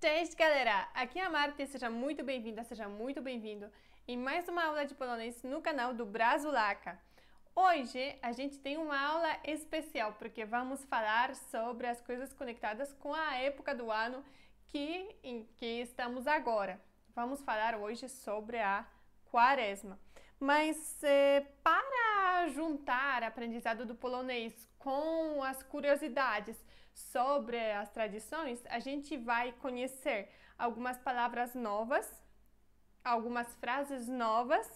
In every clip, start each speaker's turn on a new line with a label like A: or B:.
A: Cześć, galera! Aqui é a Marta e seja muito bem-vinda, seja muito bem-vindo em mais uma aula de polonês no canal do Brasulaca. Hoje a gente tem uma aula especial porque vamos falar sobre as coisas conectadas com a época do ano que, em que estamos agora. Vamos falar hoje sobre a quaresma. Mas eh, para juntar aprendizado do polonês com as curiosidades sobre as tradições, a gente vai conhecer algumas palavras novas, algumas frases novas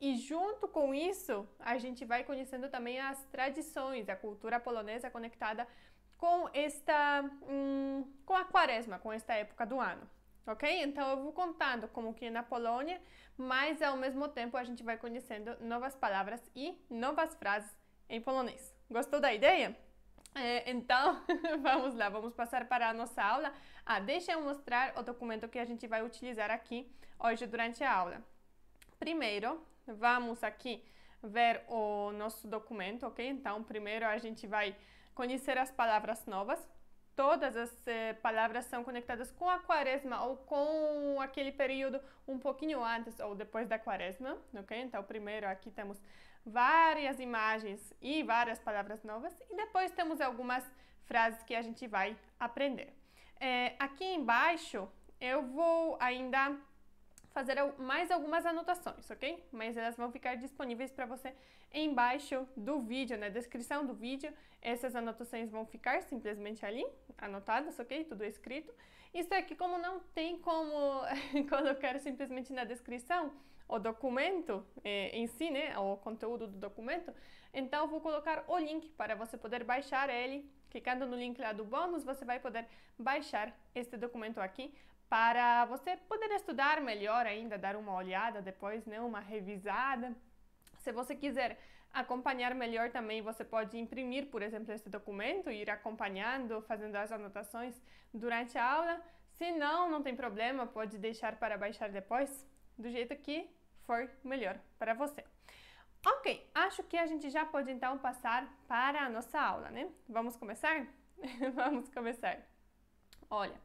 A: e junto com isso a gente vai conhecendo também as tradições, a cultura polonesa conectada com esta, hum, com a quaresma, com esta época do ano ok? Então eu vou contando como que é na Polônia, mas ao mesmo tempo a gente vai conhecendo novas palavras e novas frases em polonês. Gostou da ideia? É, então, vamos lá, vamos passar para a nossa aula. Ah, deixa eu mostrar o documento que a gente vai utilizar aqui hoje durante a aula. Primeiro, vamos aqui ver o nosso documento, ok? Então, primeiro a gente vai conhecer as palavras novas todas as eh, palavras são conectadas com a quaresma ou com aquele período um pouquinho antes ou depois da quaresma, ok? Então, primeiro aqui temos várias imagens e várias palavras novas e depois temos algumas frases que a gente vai aprender. É, aqui embaixo eu vou ainda fazer mais algumas anotações, ok? Mas elas vão ficar disponíveis para você embaixo do vídeo, na descrição do vídeo. Essas anotações vão ficar simplesmente ali, anotadas, ok? Tudo escrito. Isso aqui, como não tem como colocar simplesmente na descrição o documento eh, em si, né? O conteúdo do documento, então vou colocar o link para você poder baixar ele. Clicando no link lá do bônus, você vai poder baixar este documento aqui para você poder estudar melhor ainda, dar uma olhada depois, né, uma revisada. Se você quiser acompanhar melhor também, você pode imprimir, por exemplo, esse documento e ir acompanhando, fazendo as anotações durante a aula. Se não, não tem problema, pode deixar para baixar depois, do jeito que for melhor para você. Ok, acho que a gente já pode então passar para a nossa aula, né? Vamos começar? Vamos começar. Olha,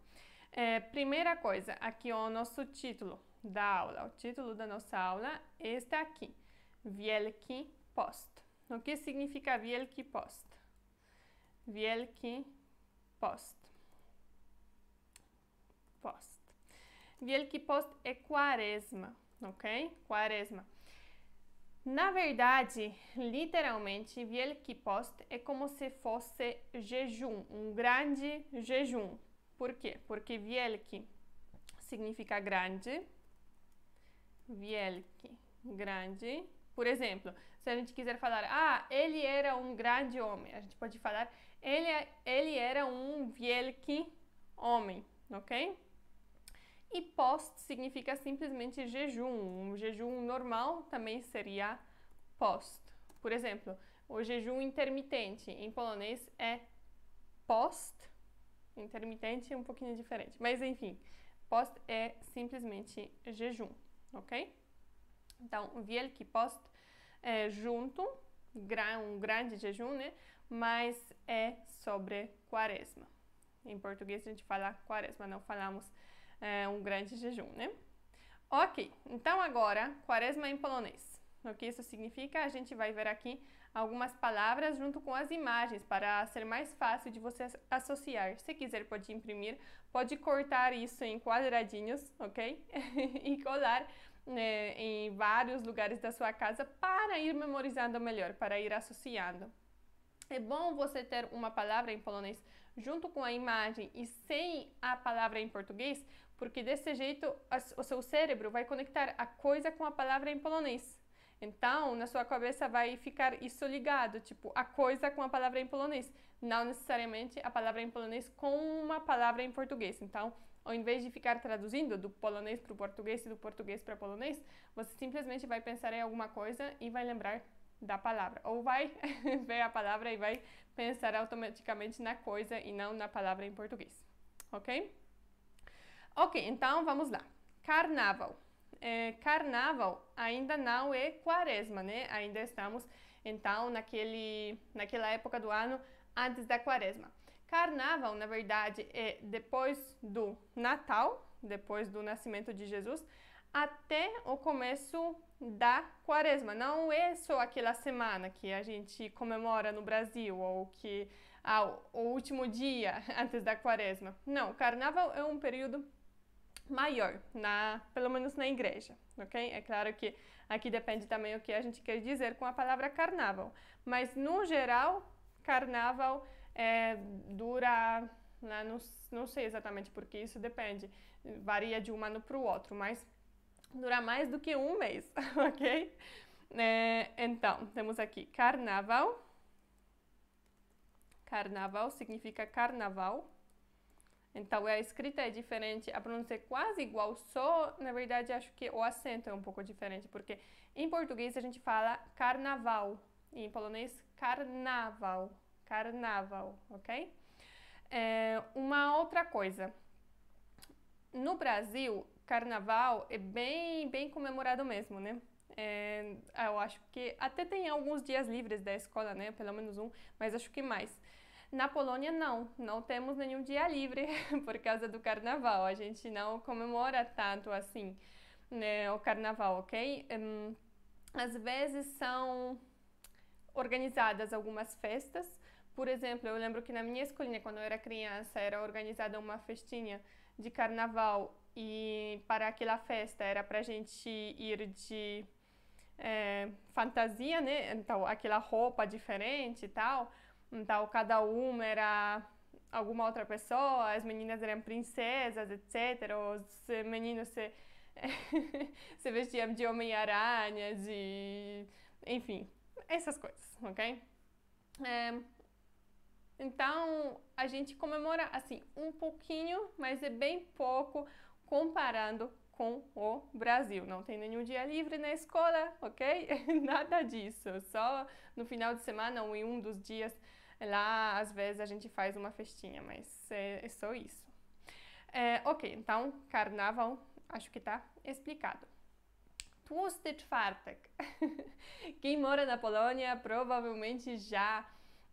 A: é, primeira coisa, aqui ó, o nosso título da aula. O título da nossa aula está aqui. Wielki Post. O que significa Wielki Post? Wielki Post. Post. Wielki Post é quaresma, ok? Quaresma. Na verdade, literalmente, Wielki Post é como se fosse jejum, um grande jejum. Por quê? Porque wielki significa grande. Wielki, grande. Por exemplo, se a gente quiser falar, ah, ele era um grande homem, a gente pode falar, ele, é, ele era um wielki homem, ok? E post significa simplesmente jejum. Um jejum normal também seria post. Por exemplo, o jejum intermitente em polonês é post Intermitente é um pouquinho diferente, mas enfim, post é simplesmente jejum, ok? Então, Wielki Post é junto, um grande jejum, né? Mas é sobre quaresma. Em português a gente fala quaresma, não falamos é, um grande jejum, né? Ok, então agora, quaresma em polonês. O que isso significa? A gente vai ver aqui algumas palavras junto com as imagens para ser mais fácil de você associar. Se quiser, pode imprimir, pode cortar isso em quadradinhos, ok? e colar né, em vários lugares da sua casa para ir memorizando melhor, para ir associando. É bom você ter uma palavra em polonês junto com a imagem e sem a palavra em português, porque desse jeito o seu cérebro vai conectar a coisa com a palavra em polonês. Então, na sua cabeça vai ficar isso ligado, tipo, a coisa com a palavra em polonês, não necessariamente a palavra em polonês com uma palavra em português. Então, ao invés de ficar traduzindo do polonês para o português e do português para polonês, você simplesmente vai pensar em alguma coisa e vai lembrar da palavra. Ou vai ver a palavra e vai pensar automaticamente na coisa e não na palavra em português. Ok? Ok, então vamos lá. Carnaval é, carnaval ainda não é quaresma, né? Ainda estamos, então, naquele, naquela época do ano antes da quaresma. Carnaval, na verdade, é depois do Natal, depois do nascimento de Jesus, até o começo da quaresma. Não é só aquela semana que a gente comemora no Brasil, ou que ah, o último dia antes da quaresma. Não, carnaval é um período maior, na, pelo menos na igreja, ok? É claro que aqui depende também o que a gente quer dizer com a palavra carnaval, mas no geral, carnaval é, dura, né, não, não sei exatamente porque isso depende, varia de um ano para o outro, mas dura mais do que um mês, ok? É, então, temos aqui carnaval. Carnaval significa carnaval. Então, a escrita é diferente, a pronúncia é quase igual, só, na verdade, acho que o acento é um pouco diferente, porque em português a gente fala carnaval, e em polonês, carnaval, carnaval, ok? É, uma outra coisa, no Brasil, carnaval é bem, bem comemorado mesmo, né? É, eu acho que até tem alguns dias livres da escola, né? Pelo menos um, mas acho que mais. Na Polônia, não, não temos nenhum dia livre por causa do carnaval. A gente não comemora tanto assim né, o carnaval, ok? Um, às vezes são organizadas algumas festas. Por exemplo, eu lembro que na minha escolinha, quando eu era criança, era organizada uma festinha de carnaval e para aquela festa era para a gente ir de é, fantasia, né? Então, aquela roupa diferente e tal. Então, cada uma era alguma outra pessoa, as meninas eram princesas, etc. Os meninos se, se vestiam de Homem-Aranha, de. Enfim, essas coisas, ok? É, então, a gente comemora assim um pouquinho, mas é bem pouco comparando com o Brasil. Não tem nenhum dia livre na escola, ok? Nada disso. Só no final de semana ou em um dos dias Lá, às vezes, a gente faz uma festinha, mas é, é só isso. É, ok, então, carnaval, acho que está explicado. Tłusty czwartek. Quem mora na Polônia provavelmente já,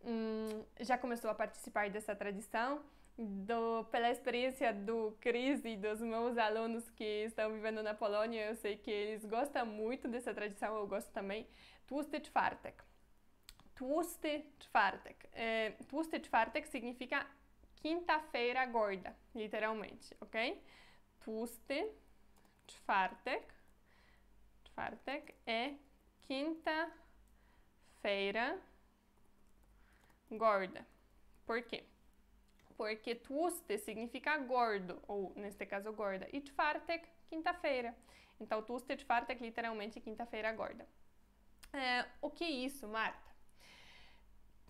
A: hum, já começou a participar dessa tradição. Do, pela experiência do Cris e dos meus alunos que estão vivendo na Polônia, eu sei que eles gostam muito dessa tradição, eu gosto também. Tłusty czwartek. Tłusty czwartek. É, tłusty czwartek significa quinta-feira gorda, literalmente, ok? Tłusty czwartek. Czwartek é quinta-feira gorda. Por quê? Porque tłusty significa gordo, ou neste caso gorda, e czwartek, quinta-feira. Então, tłusty czwartek, literalmente quinta-feira gorda. É, o que é isso, Marta?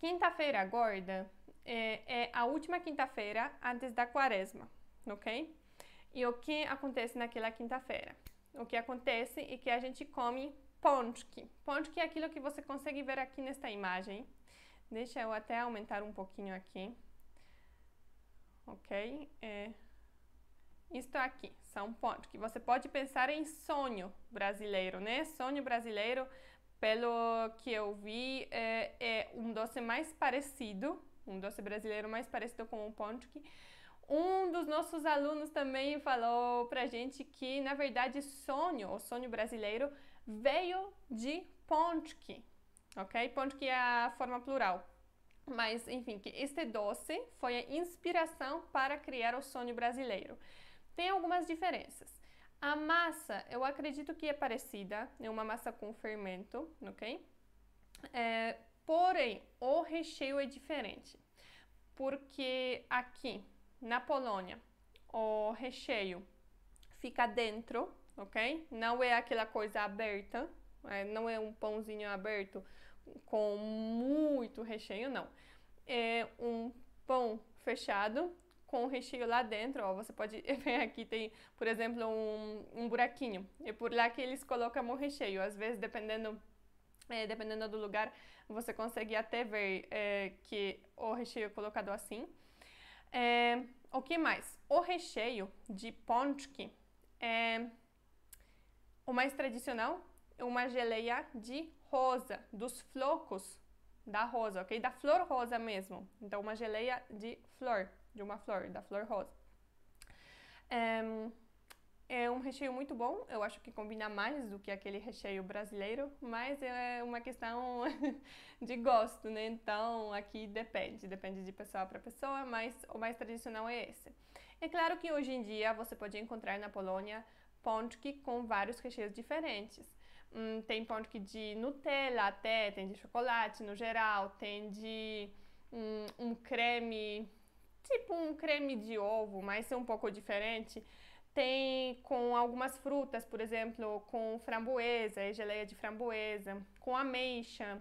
A: Quinta-feira gorda é, é, a última quinta-feira antes da quaresma, ok? E o que acontece naquela quinta-feira? O que acontece é que a gente come pączki. Pączki é aquilo que você consegue ver aqui nesta imagem. Deixa eu até aumentar um pouquinho aqui. Ok? É, isto aqui são pączki. Você pode pensar em sonho brasileiro, né? Sonho brasileiro pelo que eu vi, é, é um doce mais parecido, um doce brasileiro mais parecido com o ponchki. Um dos nossos alunos também falou pra gente que, na verdade, sonho, o sonho brasileiro, veio de ponchki, ok? Ponchki é a forma plural. Mas, enfim, que este doce foi a inspiração para criar o sonho brasileiro. Tem algumas diferenças. A massa, eu acredito que é parecida, é uma massa com fermento, ok? É, porém, o recheio é diferente, porque aqui na Polônia o recheio fica dentro, ok? Não é aquela coisa aberta, é, não é um pãozinho aberto com muito recheio, não. É um pão fechado com o recheio lá dentro, ó, você pode ver aqui tem, por exemplo, um, um buraquinho, é por lá que eles colocam o recheio, às vezes dependendo é, dependendo do lugar, você consegue até ver é, que o recheio é colocado assim. É, o que mais? O recheio de ponchki é o mais tradicional, é uma geleia de rosa, dos flocos da rosa, ok? Da flor rosa mesmo. Então, uma geleia de flor, de uma flor, da flor rosa. É, é um recheio muito bom, eu acho que combina mais do que aquele recheio brasileiro, mas é uma questão de gosto, né? Então aqui depende, depende de pessoa para pessoa, mas o mais tradicional é esse. É claro que hoje em dia você pode encontrar na Polônia pączki com vários recheios diferentes. Hum, tem pączki de Nutella até, tem de chocolate no geral, tem de hum, um creme tipo um creme de ovo, mas é um pouco diferente. Tem com algumas frutas, por exemplo, com framboesa, geleia de framboesa, com ameixa,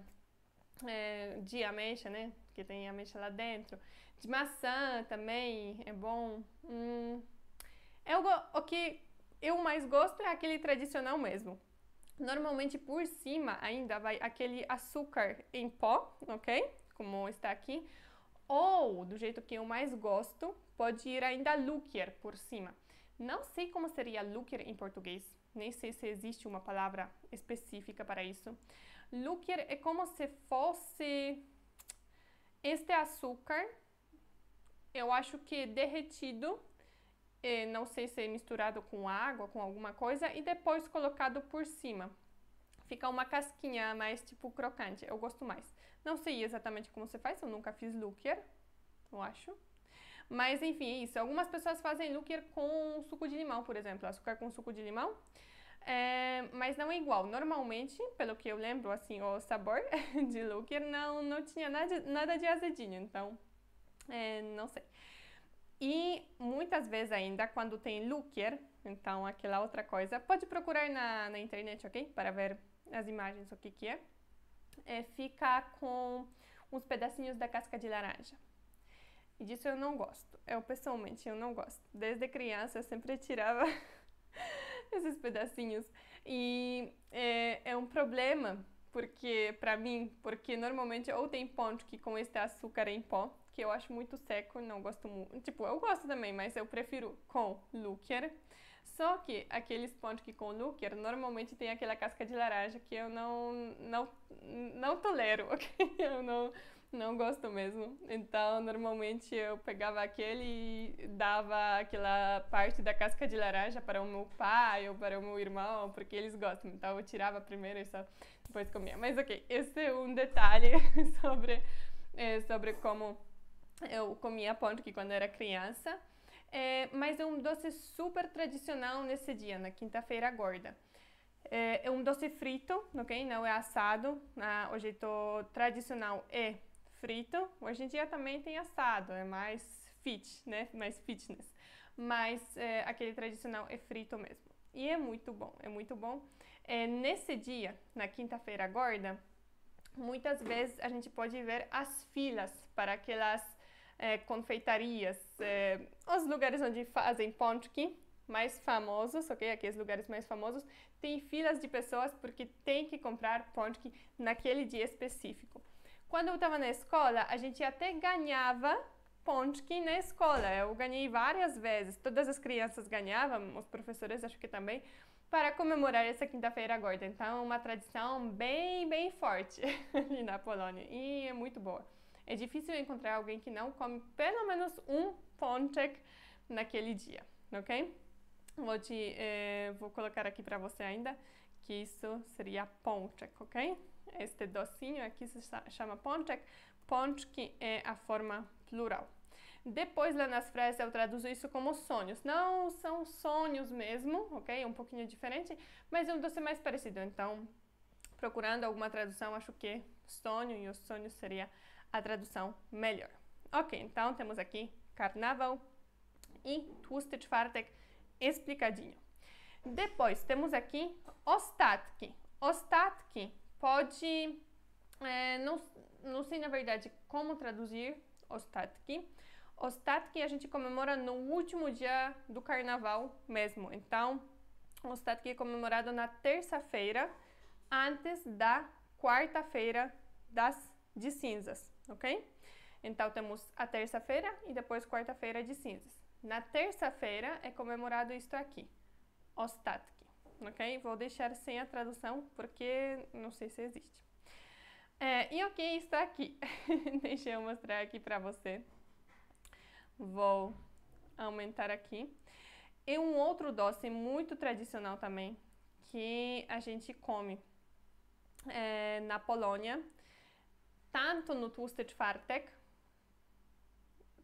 A: é, de ameixa, né? Que tem ameixa lá dentro. De maçã também é bom. Hum, eu, o que eu mais gosto é aquele tradicional mesmo. Normalmente por cima ainda vai aquele açúcar em pó, ok? Como está aqui ou, do jeito que eu mais gosto, pode ir ainda Lukier por cima. Não sei como seria Lukier em português, nem sei se existe uma palavra específica para isso. Lukier é como se fosse este açúcar, eu acho que derretido, não sei se é misturado com água, com alguma coisa, e depois colocado por cima. Fica uma casquinha mais tipo crocante, eu gosto mais. Não sei exatamente como você faz, eu nunca fiz Lukier, eu acho. Mas enfim, é isso. Algumas pessoas fazem Lukier com suco de limão, por exemplo, açúcar com suco de limão. É, mas não é igual. Normalmente, pelo que eu lembro, assim, o sabor de Lukier não, não tinha nada, nada de azedinho, então é, não sei. E muitas vezes ainda, quando tem Lukier, então aquela outra coisa, pode procurar na, na internet, ok? Para ver as imagens, o que que é é, fica com uns pedacinhos da casca de laranja. E disso eu não gosto. Eu pessoalmente eu não gosto. Desde criança eu sempre tirava esses pedacinhos e é, é um problema porque para mim, porque normalmente ou tem ponto que com este açúcar em pó, que eu acho muito seco, não gosto muito. Tipo, eu gosto também, mas eu prefiro com Lukier. Só que aqueles pães que com Luker normalmente tem aquela casca de laranja que eu não, não, não tolero, ok? Eu não, não gosto mesmo. Então, normalmente eu pegava aquele e dava aquela parte da casca de laranja para o meu pai ou para o meu irmão, porque eles gostam. Então, eu tirava primeiro e só depois comia. Mas, ok, esse é um detalhe sobre, é, sobre como eu comia pão que quando era criança. É, mas é um doce super tradicional nesse dia, na quinta-feira gorda. É, é, um doce frito, ok? Não é assado. Ah, o jeito tradicional é frito. Hoje em dia também tem assado, é mais fit, né? Mais fitness. Mas é, aquele tradicional é frito mesmo. E é muito bom, é muito bom. É, nesse dia, na quinta-feira gorda, muitas vezes a gente pode ver as filas para aquelas é, confeitarias, é, os lugares onde fazem ponchki mais famosos, ok? Aqueles lugares mais famosos, tem filas de pessoas porque tem que comprar ponchki naquele dia específico. Quando eu estava na escola, a gente até ganhava ponchki na escola. Eu ganhei várias vezes, todas as crianças ganhavam, os professores acho que também, para comemorar essa quinta-feira gorda. Então, uma tradição bem, bem forte ali na Polônia e é muito boa. É difícil encontrar alguém que não come pelo menos um pączek naquele dia, ok? Vou, te, eh, vou colocar aqui para você ainda que isso seria pączek, ok? Este docinho aqui se chama pączek. Pączki é a forma plural. Depois, lá nas frases, eu traduzo isso como sonhos. Não são sonhos mesmo, ok? Um pouquinho diferente, mas é um doce mais parecido. Então, procurando alguma tradução, acho que sonho e o sonho seria a tradução melhor. Ok, então temos aqui carnaval e tłusty czwartek explicadinho. Depois temos aqui ostatki. Ostatki pode, é, não, não sei na verdade como traduzir ostatki. Ostatki a gente comemora no último dia do carnaval mesmo. Então, ostatki é comemorado na terça-feira, antes da quarta-feira das de cinzas ok? Então temos a terça-feira e depois quarta-feira de cinzas. Na terça-feira é comemorado isto aqui, ostatki, ok? Vou deixar sem a tradução porque não sei se existe. É, e o que está aqui? Deixa eu mostrar aqui para você. Vou aumentar aqui. E um outro doce muito tradicional também, que a gente come é, na Polônia, tanto no Tłusty Czwartek,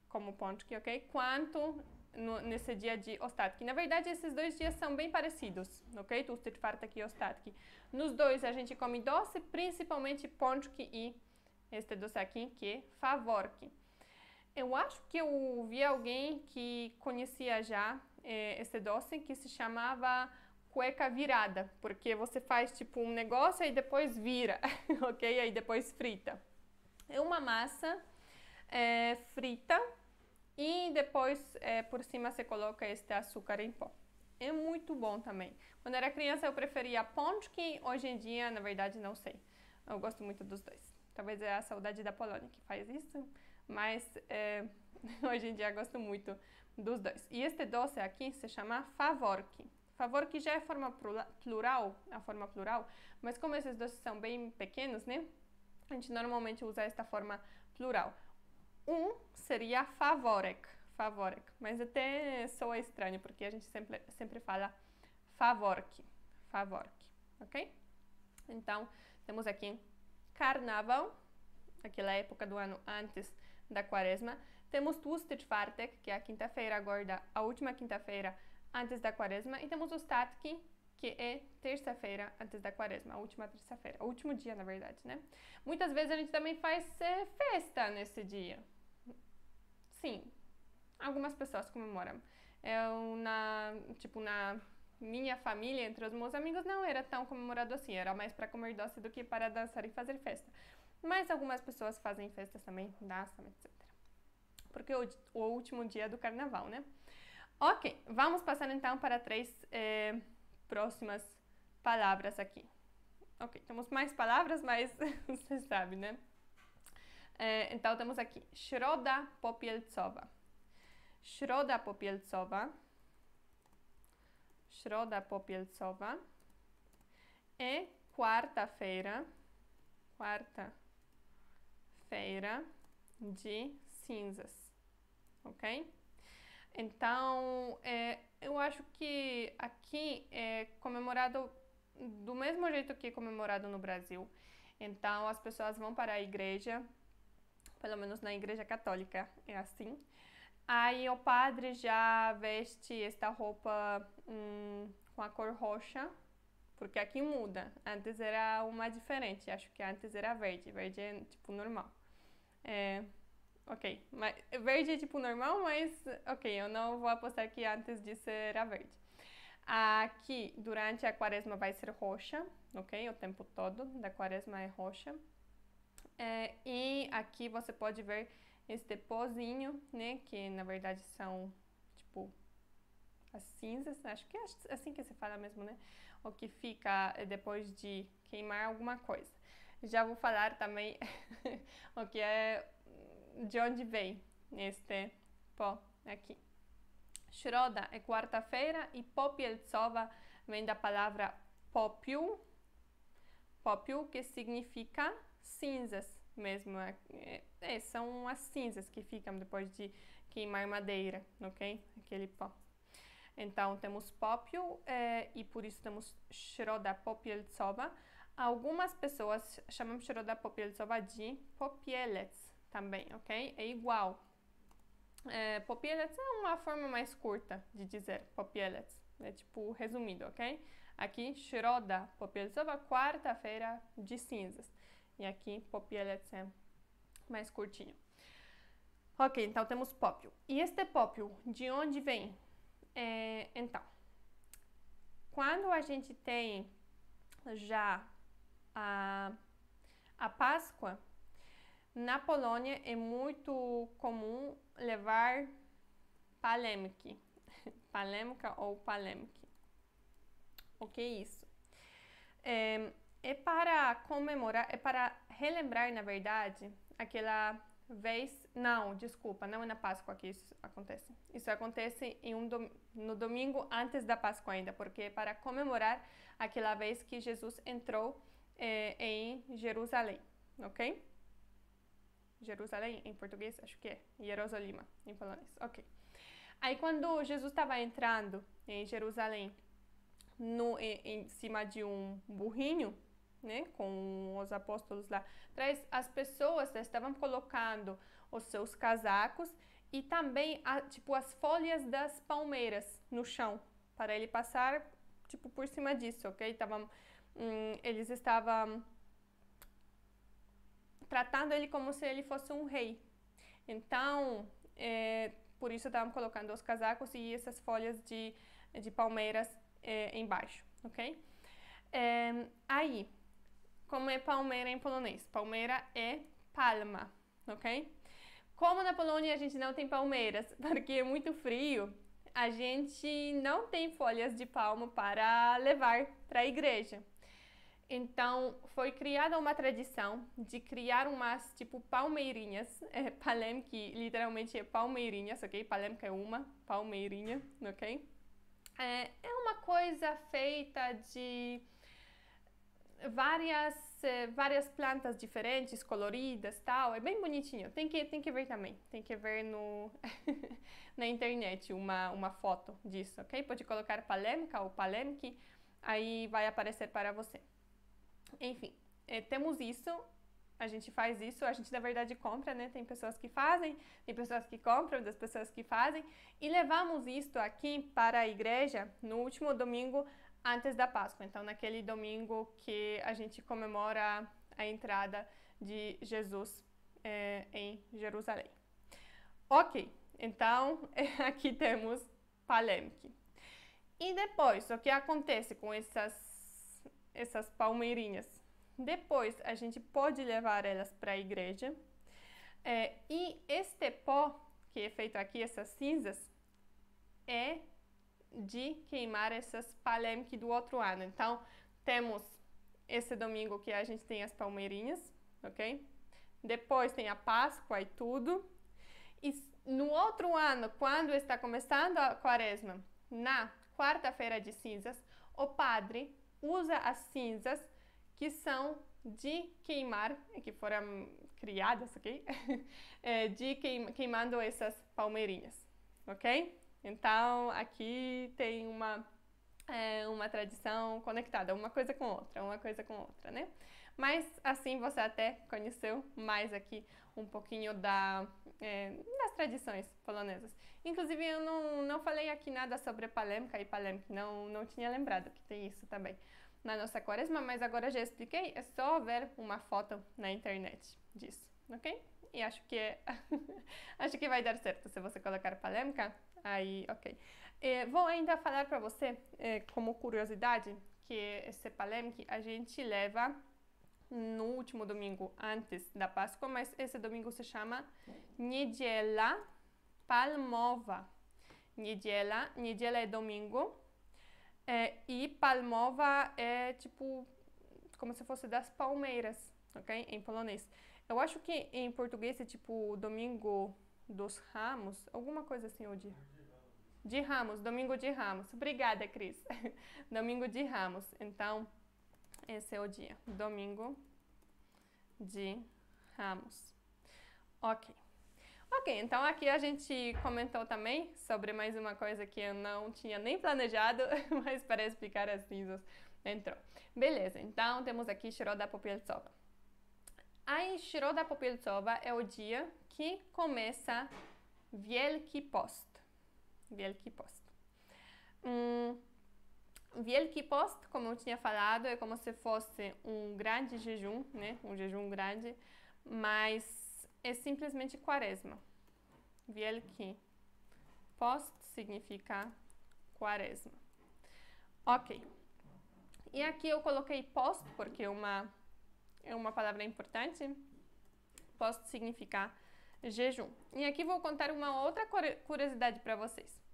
A: como pączki, ok? Quanto no, nesse dia de Ostatki. Na verdade, esses dois dias são bem parecidos, ok? Tłusty Czwartek e Ostatki. Nos dois a gente come doce, principalmente pączki e este doce aqui, que é favorki. Eu acho que eu vi alguém que conhecia já eh, esse doce, que se chamava cueca virada, porque você faz tipo um negócio e depois vira, ok? Aí depois frita. É uma massa é, frita e depois é, por cima você coloca este açúcar em pó. É muito bom também. Quando era criança eu preferia pączki, hoje em dia na verdade não sei. Eu gosto muito dos dois. Talvez é a saudade da Polônia que faz isso mas é, hoje em dia gosto muito dos dois. E este doce aqui se chama favorki. Favorki já é forma plural, a forma plural, mas como esses doces são bem pequenos, né? A gente normalmente usa esta forma plural. Um seria favorek, favorek, mas até soa estranho porque a gente sempre, sempre fala favorki, favorki, ok? Então, temos aqui carnaval, aquela época do ano antes da quaresma. Temos Tłusty Czwartek, que é a quinta-feira agora, a última quinta-feira antes da quaresma. E temos o Statki, que é terça-feira antes da quaresma, a última terça-feira, o último dia, na verdade, né? Muitas vezes a gente também faz é, festa nesse dia. Sim, algumas pessoas comemoram. Eu, na, tipo, na minha família, entre os meus amigos, não era tão comemorado assim, era mais para comer doce do que para dançar e fazer festa. Mas algumas pessoas fazem festas também, dançam, etc. Porque é o, o último dia do carnaval, né? Ok, vamos passar então para três eh, próximas palavras aqui. Ok, temos mais palavras, mas você sabe, né? Eh, então temos aqui Środa Popielcowa. Środa Popielcowa. Środa Popielcowa. E quarta-feira. Quarta-feira feira de cinzas, ok? Então, é, eu acho que aqui é comemorado do mesmo jeito que é comemorado no Brasil. Então, as pessoas vão para a igreja, pelo menos na igreja católica é assim. Aí o padre já veste esta roupa hum, com a cor roxa, porque aqui muda. Antes era uma diferente, acho que antes era verde. Verde é tipo normal. É, ok, mas verde é tipo normal, mas ok, eu não vou apostar que antes disso era verde. Aqui, durante a quaresma vai ser roxa, ok? O tempo todo da quaresma é roxa. É, e aqui você pode ver este pozinho, né? Que na verdade são, tipo, as cinzas, acho que é assim que se fala mesmo, né? O que fica depois de queimar alguma coisa. Já vou falar também o que é de onde vem este pó aqui. Środa é quarta-feira e popielcowa vem da palavra popiół, popiół que significa cinzas mesmo. É, é, são as cinzas que ficam depois de queimar madeira, ok? Aquele pó. Então temos popiół é, e por isso temos środa popielcowa. Algumas pessoas chamam środa popielcowa de popielec também, ok? É igual. É, popielec é uma forma mais curta de dizer popielec. É tipo resumido, ok? Aqui, środa popielcowa, quarta-feira de cinzas. E aqui, popielec é mais curtinho. Ok, então temos pópio. E este pópio, de onde vem? É, então, quando a gente tem já a, a Páscoa, na Polônia é muito comum levar palemki, palemka ou palemki. O que é isso? É, é para comemorar, é para relembrar, na verdade, aquela vez. Não, desculpa, não é na Páscoa que isso acontece. Isso acontece em um dom, no domingo antes da Páscoa ainda, porque é para comemorar aquela vez que Jesus entrou é, em Jerusalém. ok? Jerusalém em português, acho que é. Jerusalima em polonês, ok. Aí quando Jesus estava entrando em Jerusalém, no, em, em, cima de um burrinho, né, com os apóstolos lá atrás, as pessoas estavam colocando os seus casacos e também a, tipo as folhas das palmeiras no chão para ele passar tipo por cima disso, ok? Tavam, hum, eles estavam tratando ele como se ele fosse um rei. Então, é, por isso estavam colocando os casacos e essas folhas de, de palmeiras é, embaixo, ok? É, aí, como é palmeira em polonês? Palmeira é palma, ok? Como na Polônia a gente não tem palmeiras, porque é muito frio, a gente não tem folhas de palmo para levar para a igreja. Então, foi criada uma tradição de criar umas, tipo, palmeirinhas. É, palem, que literalmente é palmeirinhas, ok? Palem que é uma palmeirinha, ok? É, é uma coisa feita de várias, eh, várias plantas diferentes, coloridas tal. É bem bonitinho. Tem que, tem que ver também. Tem que ver no, na internet uma, uma foto disso, ok? Pode colocar palemka ou palemki, aí vai aparecer para você. Enfim, é, temos isso, a gente faz isso, a gente na verdade compra, né? Tem pessoas que fazem, tem pessoas que compram, das pessoas que fazem, e levamos isto aqui para a igreja no último domingo antes da Páscoa. Então, naquele domingo que a gente comemora a entrada de Jesus é, em Jerusalém. Ok, então aqui temos Palemque. E depois, o que acontece com essas essas palmeirinhas. Depois a gente pode levar elas para a igreja. É, e este pó que é feito aqui, essas cinzas, é de queimar essas palemque do outro ano. Então, temos esse domingo que a gente tem as palmeirinhas, ok? Depois tem a Páscoa e tudo. E no outro ano, quando está começando a quaresma, na quarta-feira de cinzas, o padre usa as cinzas que são de queimar, que foram criadas, ok? é, de queim, queimando essas palmeirinhas, ok? Então, aqui tem uma, é, uma tradição conectada, uma coisa com outra, uma coisa com outra, né? Mas assim você até conheceu mais aqui um pouquinho da, é, das tradições polonesas. Inclusive, eu não, não falei aqui nada sobre Palemka e Palemki, não, não tinha lembrado que tem isso também na nossa quaresma, mas agora já expliquei, é só ver uma foto na internet disso, ok? E acho que é, acho que vai dar certo se você colocar Palemka, aí ok. É, vou ainda falar para você, é, como curiosidade, que esse Palemki a gente leva no último domingo antes da Páscoa, mas esse domingo se chama Niedziela Palmowa. Niedziela, Niedziela é domingo é, e Palmowa é tipo como se fosse das palmeiras, ok? Em polonês. Eu acho que em português é tipo domingo dos ramos, alguma coisa assim, ou de... De ramos, domingo de ramos. Obrigada, Cris. domingo de ramos. Então, esse é o dia. Domingo de Ramos. Ok. Ok, então aqui a gente comentou também sobre mais uma coisa que eu não tinha nem planejado, mas para explicar as cinzas entrou. Beleza, então temos aqui Shiroda Popieltsova. Aí, Shiroda Popieltsova é o dia que começa Wielki Post. Wielki Post. Hum, Wielki Post, como eu tinha falado, é como se fosse um grande jejum, né? Um jejum grande, mas é simplesmente quaresma. Wielki Post significa quaresma. Ok. E aqui eu coloquei post porque é uma, é uma palavra importante. Post significa jejum. E aqui vou contar uma outra curiosidade para vocês.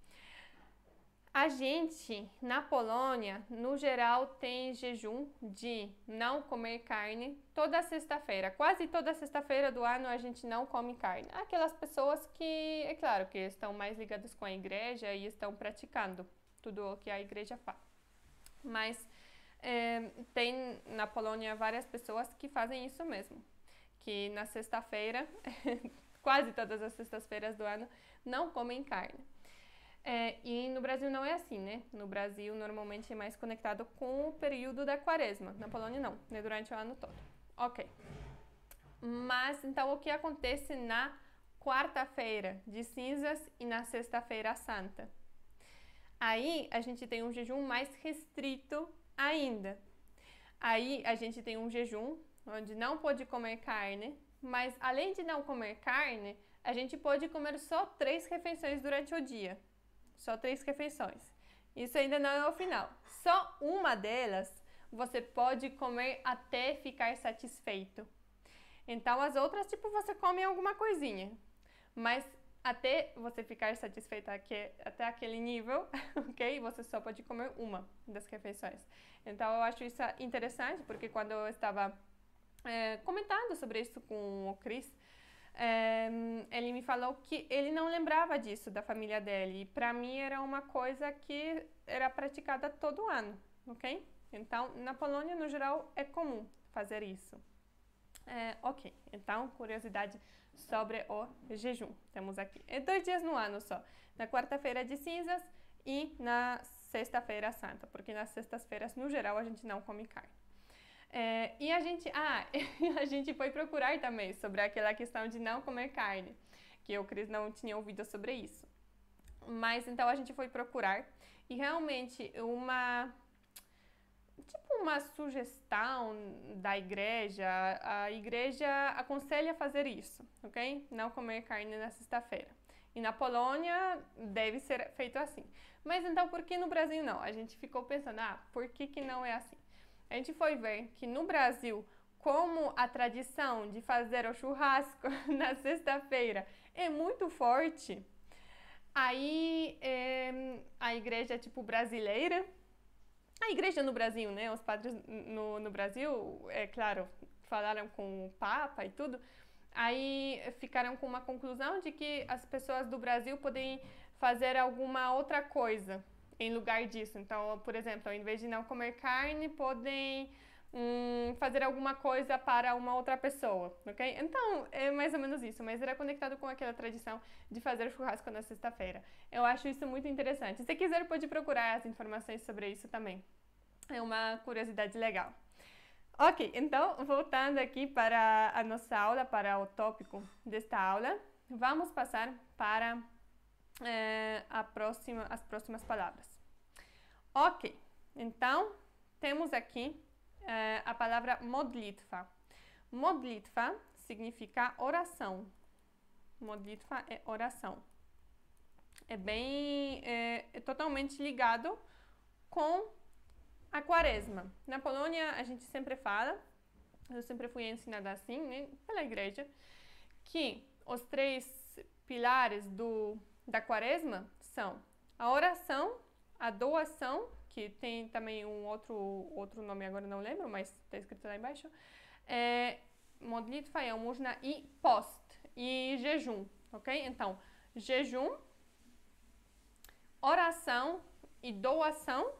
A: A gente, na Polônia, no geral, tem jejum de não comer carne toda sexta-feira. Quase toda sexta-feira do ano a gente não come carne. Aquelas pessoas que, é claro, que estão mais ligadas com a igreja e estão praticando tudo o que a igreja faz. Mas é, tem na Polônia várias pessoas que fazem isso mesmo. que na sexta-feira, quase todas as sextas-feiras do ano, não comem carne. É, e no Brasil não é assim, né? No Brasil, normalmente é mais conectado com o período da quaresma. Na Polônia, não, né? Durante o ano todo. Ok. Mas, então, o que acontece na quarta-feira de cinzas e na sexta-feira santa? Aí, a gente tem um jejum mais restrito ainda. Aí, a gente tem um jejum onde não pode comer carne, mas além de não comer carne, a gente pode comer só três refeições durante o dia. Só três refeições. Isso ainda não é o final. Só uma delas você pode comer até ficar satisfeito. Então as outras, tipo, você come alguma coisinha. Mas até você ficar satisfeito até aquele nível, ok? Você só pode comer uma das refeições. Então eu acho isso interessante, porque quando eu estava é, comentando sobre isso com o Chris, é, ele me falou que ele não lembrava disso da família dele. E para mim era uma coisa que era praticada todo ano, ok? Então, na Polônia, no geral, é comum fazer isso. É, ok, então, curiosidade sobre o jejum. Temos aqui. É dois dias no ano só. Na quarta-feira de cinzas e na sexta-feira santa, porque nas sextas-feiras, no geral, a gente não come carne. É, e a gente, ah, a gente foi procurar também sobre aquela questão de não comer carne, que o Cris não tinha ouvido sobre isso. Mas então a gente foi procurar e realmente uma tipo uma sugestão da igreja, a igreja aconselha fazer isso, ok? Não comer carne na sexta-feira. E na Polônia deve ser feito assim. Mas então por que no Brasil não? A gente ficou pensando, ah, por que, que não é assim? A gente foi ver que no Brasil, como a tradição de fazer o churrasco na sexta-feira é muito forte, aí é, a igreja tipo brasileira, a igreja no Brasil, né, os padres no, no Brasil, é claro, falaram com o Papa e tudo, aí ficaram com uma conclusão de que as pessoas do Brasil podem fazer alguma outra coisa em lugar disso. Então, por exemplo, ao invés de não comer carne, podem hum, fazer alguma coisa para uma outra pessoa, ok? Então, é mais ou menos isso, mas era conectado com aquela tradição de fazer churrasco na sexta-feira. Eu acho isso muito interessante. Se quiser, pode procurar as informações sobre isso também. É uma curiosidade legal. Ok, então, voltando aqui para a nossa aula, para o tópico desta aula, vamos passar para é, próxima, as próximas palavras. Ok, então temos aqui é, a palavra modlitva. Modlitva significa oração. Modlitva é oração. É bem, é, é totalmente ligado com a quaresma. Na Polônia a gente sempre fala, eu sempre fui ensinada assim, né, pela igreja, que os três pilares do, da quaresma são a oração, a doação, que tem também um outro, outro nome, agora não lembro, mas está escrito lá embaixo, é modlitva, almuzna e post, e jejum, ok? Então, jejum, oração e doação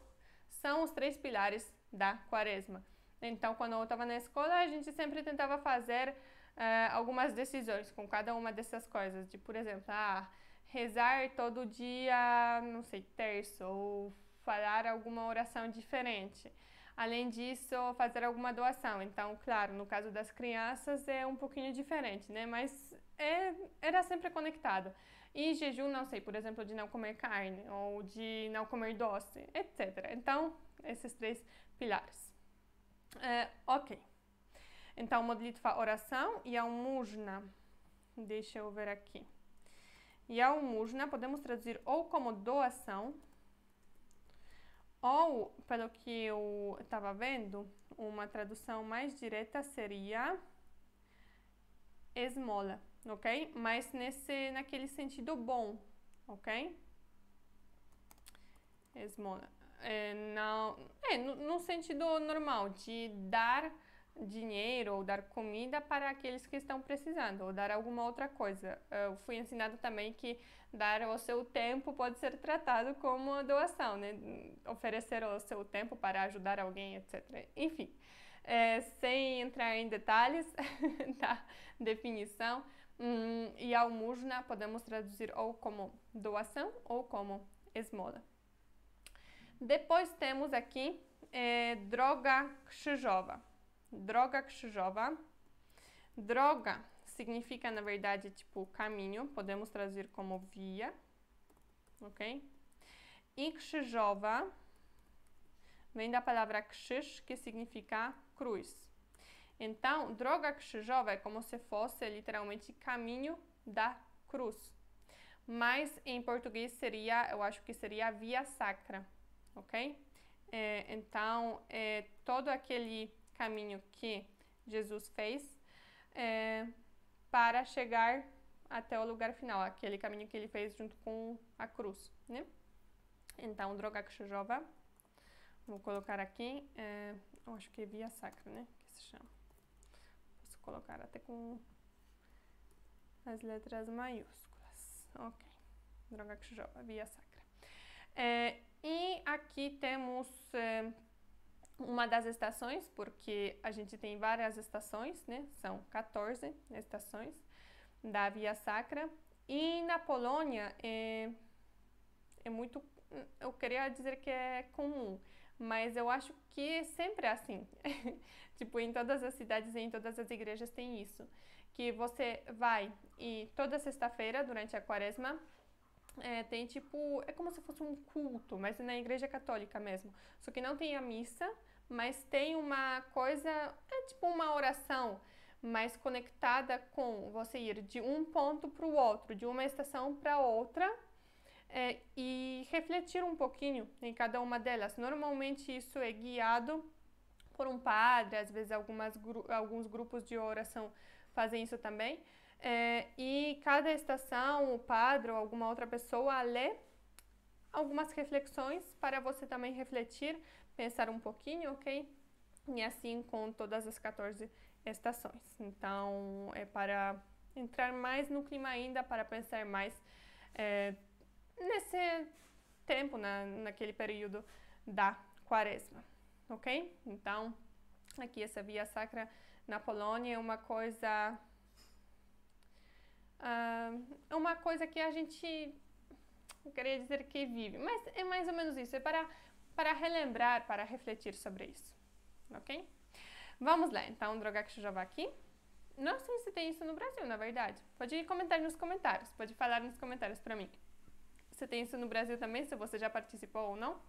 A: são os três pilares da quaresma. Então, quando eu estava na escola, a gente sempre tentava fazer uh, algumas decisões com cada uma dessas coisas. De, por exemplo, ah, rezar todo dia, não sei, terço, ou falar alguma oração diferente. Além disso, fazer alguma doação. Então, claro, no caso das crianças é um pouquinho diferente, né? Mas é, era sempre conectado. E jejum, não sei, por exemplo, de não comer carne ou de não comer doce, etc. Então, esses três pilares. É, ok. Então, modlitva oração e a mujna. Deixa eu ver aqui. E a almujna podemos traduzir ou como doação, ou, pelo que eu estava vendo, uma tradução mais direta seria esmola, ok? Mas nesse, naquele sentido bom, ok? Esmola. É, não, é, no, no sentido normal, de dar dinheiro ou dar comida para aqueles que estão precisando, ou dar alguma outra coisa. Eu fui ensinado também que dar o seu tempo pode ser tratado como doação, né? Oferecer o seu tempo para ajudar alguém, etc. Enfim, é, sem entrar em detalhes da definição. Hum, e almujna podemos traduzir ou como doação ou como esmola. Depois temos aqui é, droga krzyżowa. Droga krzyżowa. Droga significa, na verdade, tipo caminho, podemos traduzir como via, ok? E krzyżowa vem da palavra krzyż, que significa cruz. Então, droga krzyżowa é como se fosse literalmente caminho da cruz. Mas em português seria, eu acho que seria via sacra, ok? É, então, é, todo aquele caminho que Jesus fez é, para chegar até o lugar final, aquele caminho que ele fez junto com a cruz, né? Então, droga krzyżowa, vou colocar aqui, é, eu acho que é via sacra, né? Que se chama. Posso colocar até com as letras maiúsculas. Ok. Droga krzyżowa, via sacra. É, e aqui temos é, uma das estações, porque a gente tem várias estações, né? São 14 estações da Via Sacra. E na Polônia é, é muito. Eu queria dizer que é comum, mas eu acho que sempre é assim. tipo, em todas as cidades e em todas as igrejas tem isso. Que você vai e toda sexta-feira, durante a quaresma, é, tem tipo, é como se fosse um culto, mas na igreja católica mesmo. Só que não tem a missa, mas tem uma coisa, é tipo uma oração mais conectada com você ir de um ponto para o outro, de uma estação para outra. É, e refletir um pouquinho em cada uma delas. Normalmente isso é guiado por um padre, às vezes algumas, alguns grupos de oração fazem isso também. É, e cada estação, o padre ou alguma outra pessoa lê algumas reflexões para você também refletir, pensar um pouquinho, ok? E assim com todas as 14 estações. Então, é para entrar mais no clima ainda, para pensar mais é, nesse tempo, na, naquele período da quaresma, ok? Então, aqui essa via sacra na Polônia é uma coisa é uma coisa que a gente, não queria dizer que vive, mas é mais ou menos isso, é para, para relembrar, para refletir sobre isso, ok? Vamos lá, então, droga que já aqui. Não sei se tem isso no Brasil, na verdade. Pode comentar nos comentários, pode falar nos comentários para mim. Se tem isso no Brasil também, se você já participou ou não,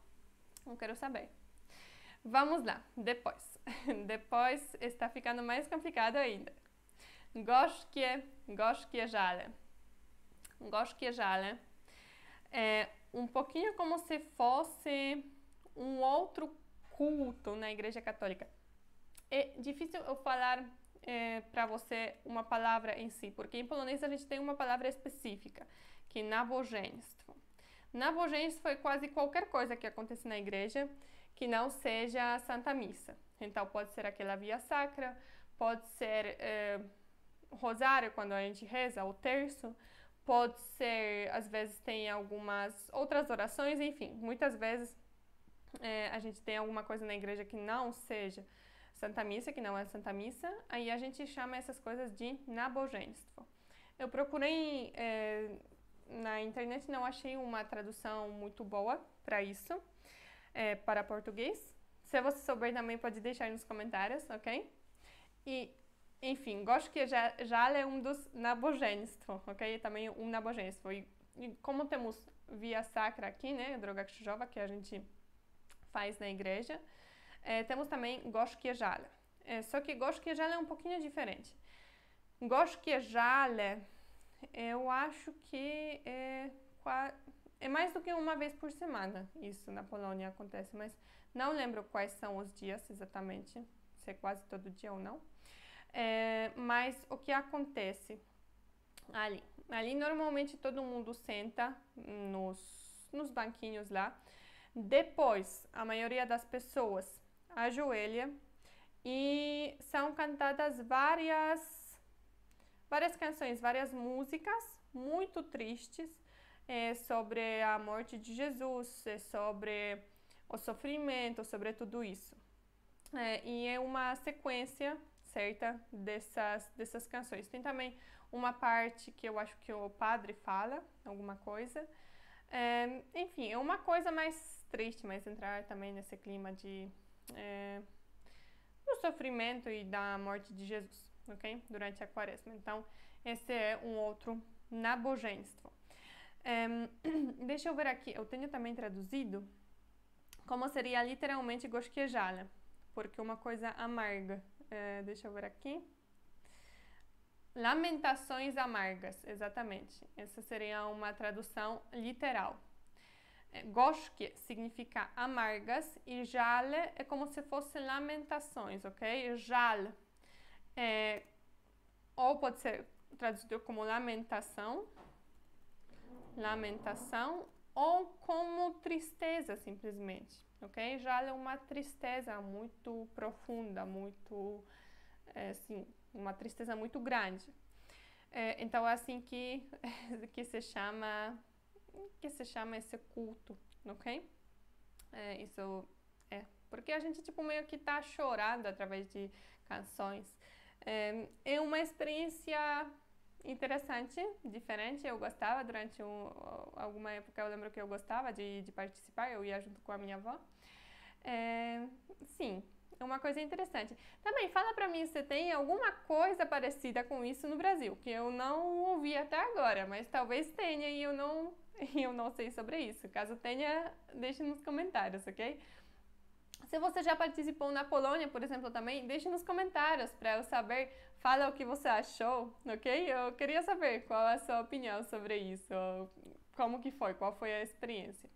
A: não quero saber. Vamos lá, depois. depois está ficando mais complicado ainda. Gorzkie, gorzkie żale. Gorzkie żale é um pouquinho como se fosse um outro culto na Igreja Católica. É difícil eu falar é, para você uma palavra em si, porque em polonês a gente tem uma palavra específica, que é nabożeństwo. Nabożeństwo é quase qualquer coisa que acontece na igreja que não seja Santa Missa. Então pode ser aquela via sacra, pode ser é, rosário, quando a gente reza, o terço, pode ser, às vezes tem algumas outras orações, enfim, muitas vezes é, a gente tem alguma coisa na igreja que não seja Santa Missa, que não é Santa Missa, aí a gente chama essas coisas de nabogênstvo. Eu procurei é, na internet, não achei uma tradução muito boa para isso, é, para português. Se você souber também pode deixar nos comentários, ok? E enfim, gosto já, já é um dos nabogênstwo, ok? Também um nabogênstwo. E, e como temos via sacra aqui, né, droga krzyżowa, que a gente faz na igreja, é, temos também gosto. É, só que gosto é um pouquinho diferente. Gosto eu acho que é, é mais do que uma vez por semana. Isso na Polônia acontece, mas não lembro quais são os dias exatamente, se é quase todo dia ou não. É, mas o que acontece ali? Ali normalmente todo mundo senta nos, nos banquinhos lá. Depois, a maioria das pessoas ajoelha e são cantadas várias, várias canções, várias músicas muito tristes é, sobre a morte de Jesus, é sobre o sofrimento, sobre tudo isso. é, e é uma sequência certa dessas, dessas canções. Tem também uma parte que eu acho que o padre fala alguma coisa. É, enfim, é uma coisa mais triste, mas entrar também nesse clima de é, do sofrimento e da morte de Jesus, ok? Durante a quaresma. Então, esse é um outro nabojenstvo. É, deixa eu ver aqui, eu tenho também traduzido como seria literalmente gosquejala, porque uma coisa amarga. É, deixa eu ver aqui. Lamentações amargas, exatamente. Essa seria uma tradução literal. É, Goshke significa amargas e jale é como se fosse lamentações, ok? Jal é, ou pode ser traduzido como lamentação, lamentação, ou como tristeza simplesmente, ok? Jal é uma tristeza muito profunda, muito, é, assim, uma tristeza muito grande. É, então é assim que, que se chama que se chama esse culto, ok? É, isso é porque a gente tipo meio que tá chorando através de canções. É, é uma experiência interessante, diferente. Eu gostava durante um, alguma época. Eu lembro que eu gostava de, de participar. Eu ia junto com a minha avó. É, sim, é uma coisa interessante. Também fala para mim se tem alguma coisa parecida com isso no Brasil, que eu não ouvi até agora, mas talvez tenha e eu não eu não sei sobre isso. Caso tenha, deixe nos comentários, ok? Se você já participou na Polônia, por exemplo, também, deixe nos comentários para eu saber. Fala o que você achou, ok? Eu queria saber qual é a sua opinião sobre isso, como que foi, qual foi a experiência,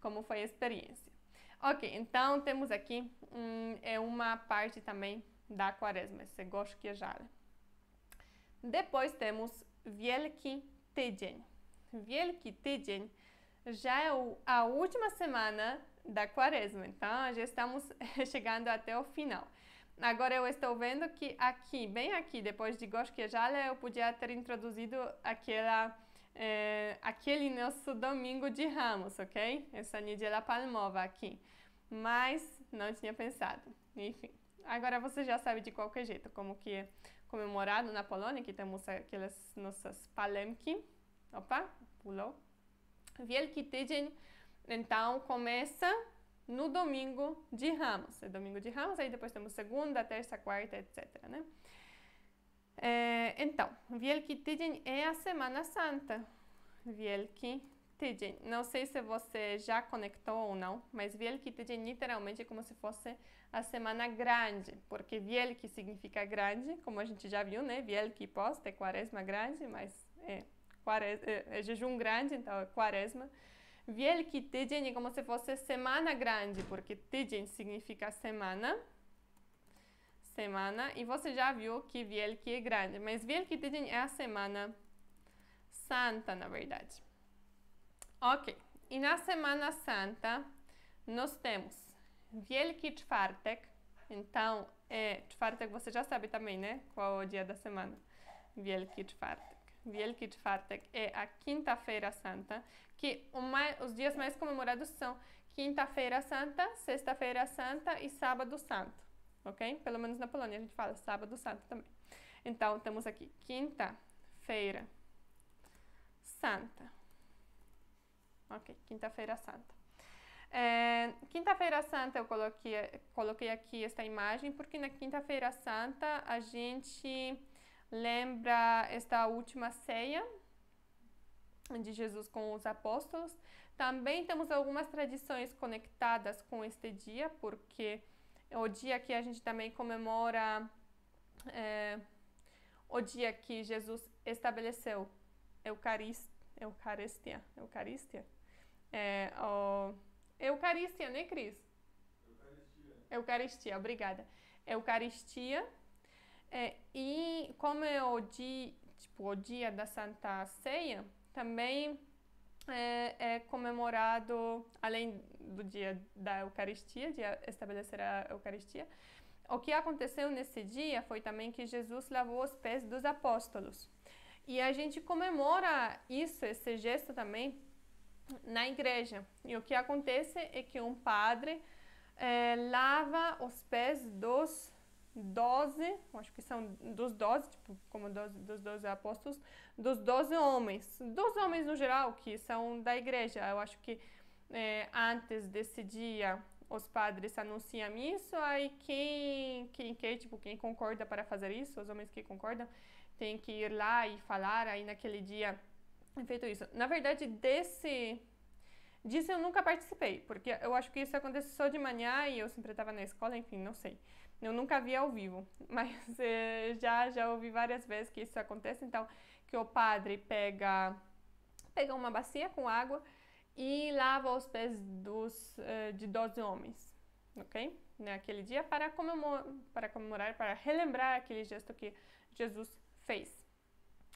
A: como foi a experiência. Ok, então temos aqui hum, é uma parte também da quaresma, esse gosto jale. Depois temos Wielki Tydzień. Wielki Tydzień já é a última semana da quaresma, então já estamos chegando até o final. Agora eu estou vendo que aqui, bem aqui, depois de Goshkejala, eu podia ter introduzido aquela, é, aquele nosso domingo de ramos, ok? Essa Nidia Palmova aqui. Mas não tinha pensado. Enfim, agora você já sabe de qualquer jeito como que é comemorado na Polônia, que temos aquelas nossas palemki. Opa, pulou. Wielki Tydzień então começa no domingo de Ramos. É domingo de Ramos, aí depois temos segunda, terça, quarta, etc. Né? É, então, Wielki Tydzień é a Semana Santa. Wielki Tydzień. Não sei se você já conectou ou não, mas Wielki Tydzień literalmente é como se fosse a semana grande, porque Wielki significa grande, como a gente já viu, né? Wielki post é quaresma grande, mas é, quaresma, é, é jejum grande, então é quaresma. Wielki tydzień é como se fosse semana grande, porque tydzień significa semana. Semana. E você já viu que Wielki é grande, mas Wielki tydzień é a semana santa, na verdade. Ok. E na Semana Santa, nós temos Wielki Czwartek. Então, é, Czwartek você já sabe também, né? Qual é o dia da semana? Wielki Czwartek. Wielki Czwartek é a Quinta-feira Santa, que os dias mais comemorados são Quinta-feira Santa, Sexta-feira Santa e Sábado Santo, ok? Pelo menos na Polônia a gente fala Sábado Santo também. Então, temos aqui Quinta-feira Santa. Ok, Quinta-feira Santa. É, Quinta-feira Santa eu coloquei, coloquei aqui esta imagem porque na Quinta-feira Santa a gente lembra esta última ceia de Jesus com os apóstolos. Também temos algumas tradições conectadas com este dia, porque é o dia que a gente também comemora é, o dia que Jesus estabeleceu Eucarist, Eucaristia, Eucaristia, é, o, Eucaristia, né, Cris? Eucaristia. Eucaristia, obrigada. Eucaristia é, e como é o dia, tipo, o dia da Santa Ceia, também é, é, comemorado, além do dia da Eucaristia, de estabelecer a Eucaristia, o que aconteceu nesse dia foi também que Jesus lavou os pés dos apóstolos. E a gente comemora isso, esse gesto também, na igreja. E o que acontece é que um padre é, lava os pés dos doze, acho que são dos doze, tipo, como doze, dos doze apóstolos, dos doze homens, dos homens no geral, que são da igreja. Eu acho que é, antes desse dia os padres anunciam isso, aí quem, quem quer, tipo, quem concorda para fazer isso, os homens que concordam, tem que ir lá e falar, aí naquele dia é feito isso. Na verdade, desse disso eu nunca participei, porque eu acho que isso acontece só de manhã e eu sempre estava na escola, enfim, não sei. Eu nunca vi ao vivo, mas eh, já já ouvi várias vezes que isso acontece, então que o padre pega pega uma bacia com água e lava os pés dos uh, de 12 homens, ok? Naquele dia para comemorar, para comemorar, para relembrar aquele gesto que Jesus fez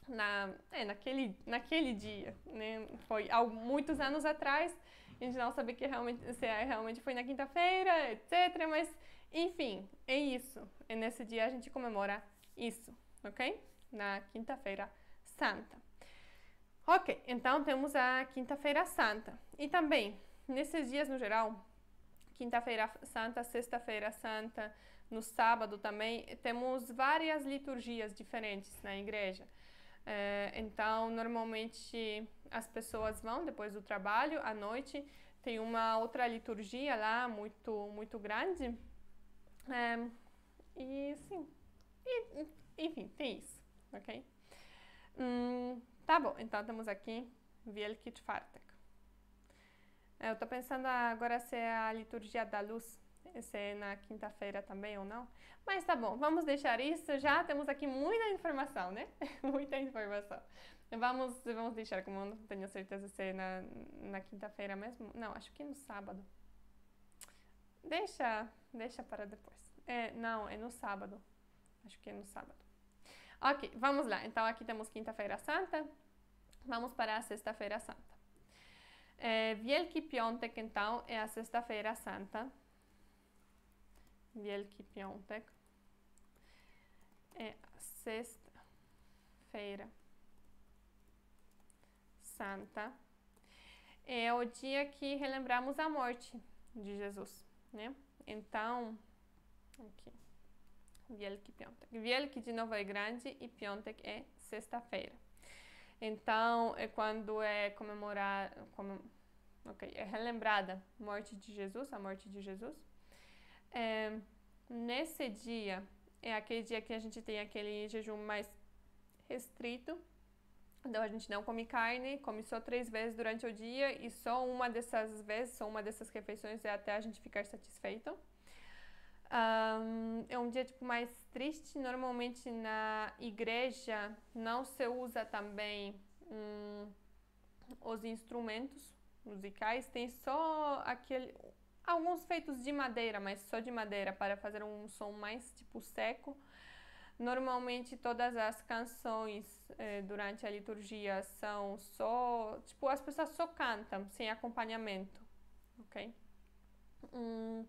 A: na, é, naquele, naquele dia, né? Foi há muitos anos atrás, a gente não sabe que realmente, se é, realmente foi na quinta-feira, etc. Mas, enfim, é isso. E nesse dia a gente comemora isso, ok? Na quinta-feira santa. Ok, então temos a quinta-feira santa. E também, nesses dias no geral, quinta-feira santa, sexta-feira santa, no sábado também, temos várias liturgias diferentes na igreja. É, então, normalmente as pessoas vão depois do trabalho à noite. Tem uma outra liturgia lá muito muito grande. É, e sim, e, enfim, tem isso, ok? Hum, tá bom, então temos aqui Wielki Czwartek. É, eu estou pensando agora se é a liturgia da luz se é na quinta-feira também ou não. Mas tá bom, vamos deixar isso. Já temos aqui muita informação, né? muita informação. Vamos, vamos deixar, como eu não tenho certeza se é na, na quinta-feira mesmo. Não, acho que no sábado. Deixa, deixa para depois. É, não, é no sábado. Acho que é no sábado. Ok, vamos lá. Então aqui temos quinta-feira santa. Vamos para a sexta-feira santa. É, Wielki Piątek, então, é a sexta-feira santa. Wielki Piątek é sexta-feira santa. É o dia que relembramos a morte de Jesus, né? Então, aqui, Wielki Piątek. Wielki de novo é grande e Piątek é sexta-feira. Então, é quando é comemorar, comem, ok, é relembrada a morte de Jesus, a morte de Jesus. É, nesse dia, é aquele dia que a gente tem aquele jejum mais restrito. Então a gente não come carne, come só três vezes durante o dia e só uma dessas vezes, só uma dessas refeições é até a gente ficar satisfeito. Um, é um dia tipo mais triste. Normalmente na igreja não se usa também hum, os instrumentos musicais, tem só aquele alguns feitos de madeira, mas só de madeira, para fazer um som mais tipo seco. Normalmente todas as canções eh, durante a liturgia são só, tipo, as pessoas só cantam, sem acompanhamento, ok? Hum,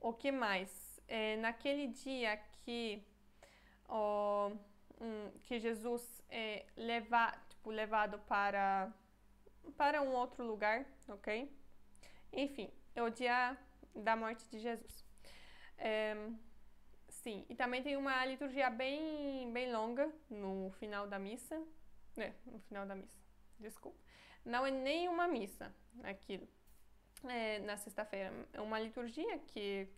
A: o que mais? É, naquele dia que, hum, que Jesus é leva, tipo, levado para, para um outro lugar, ok? Enfim, é o dia da morte de Jesus. É, sim, e também tem uma liturgia bem, bem longa no final da missa. né no final da missa, desculpa. Não é nem uma missa aquilo, é, na sexta-feira. É uma liturgia que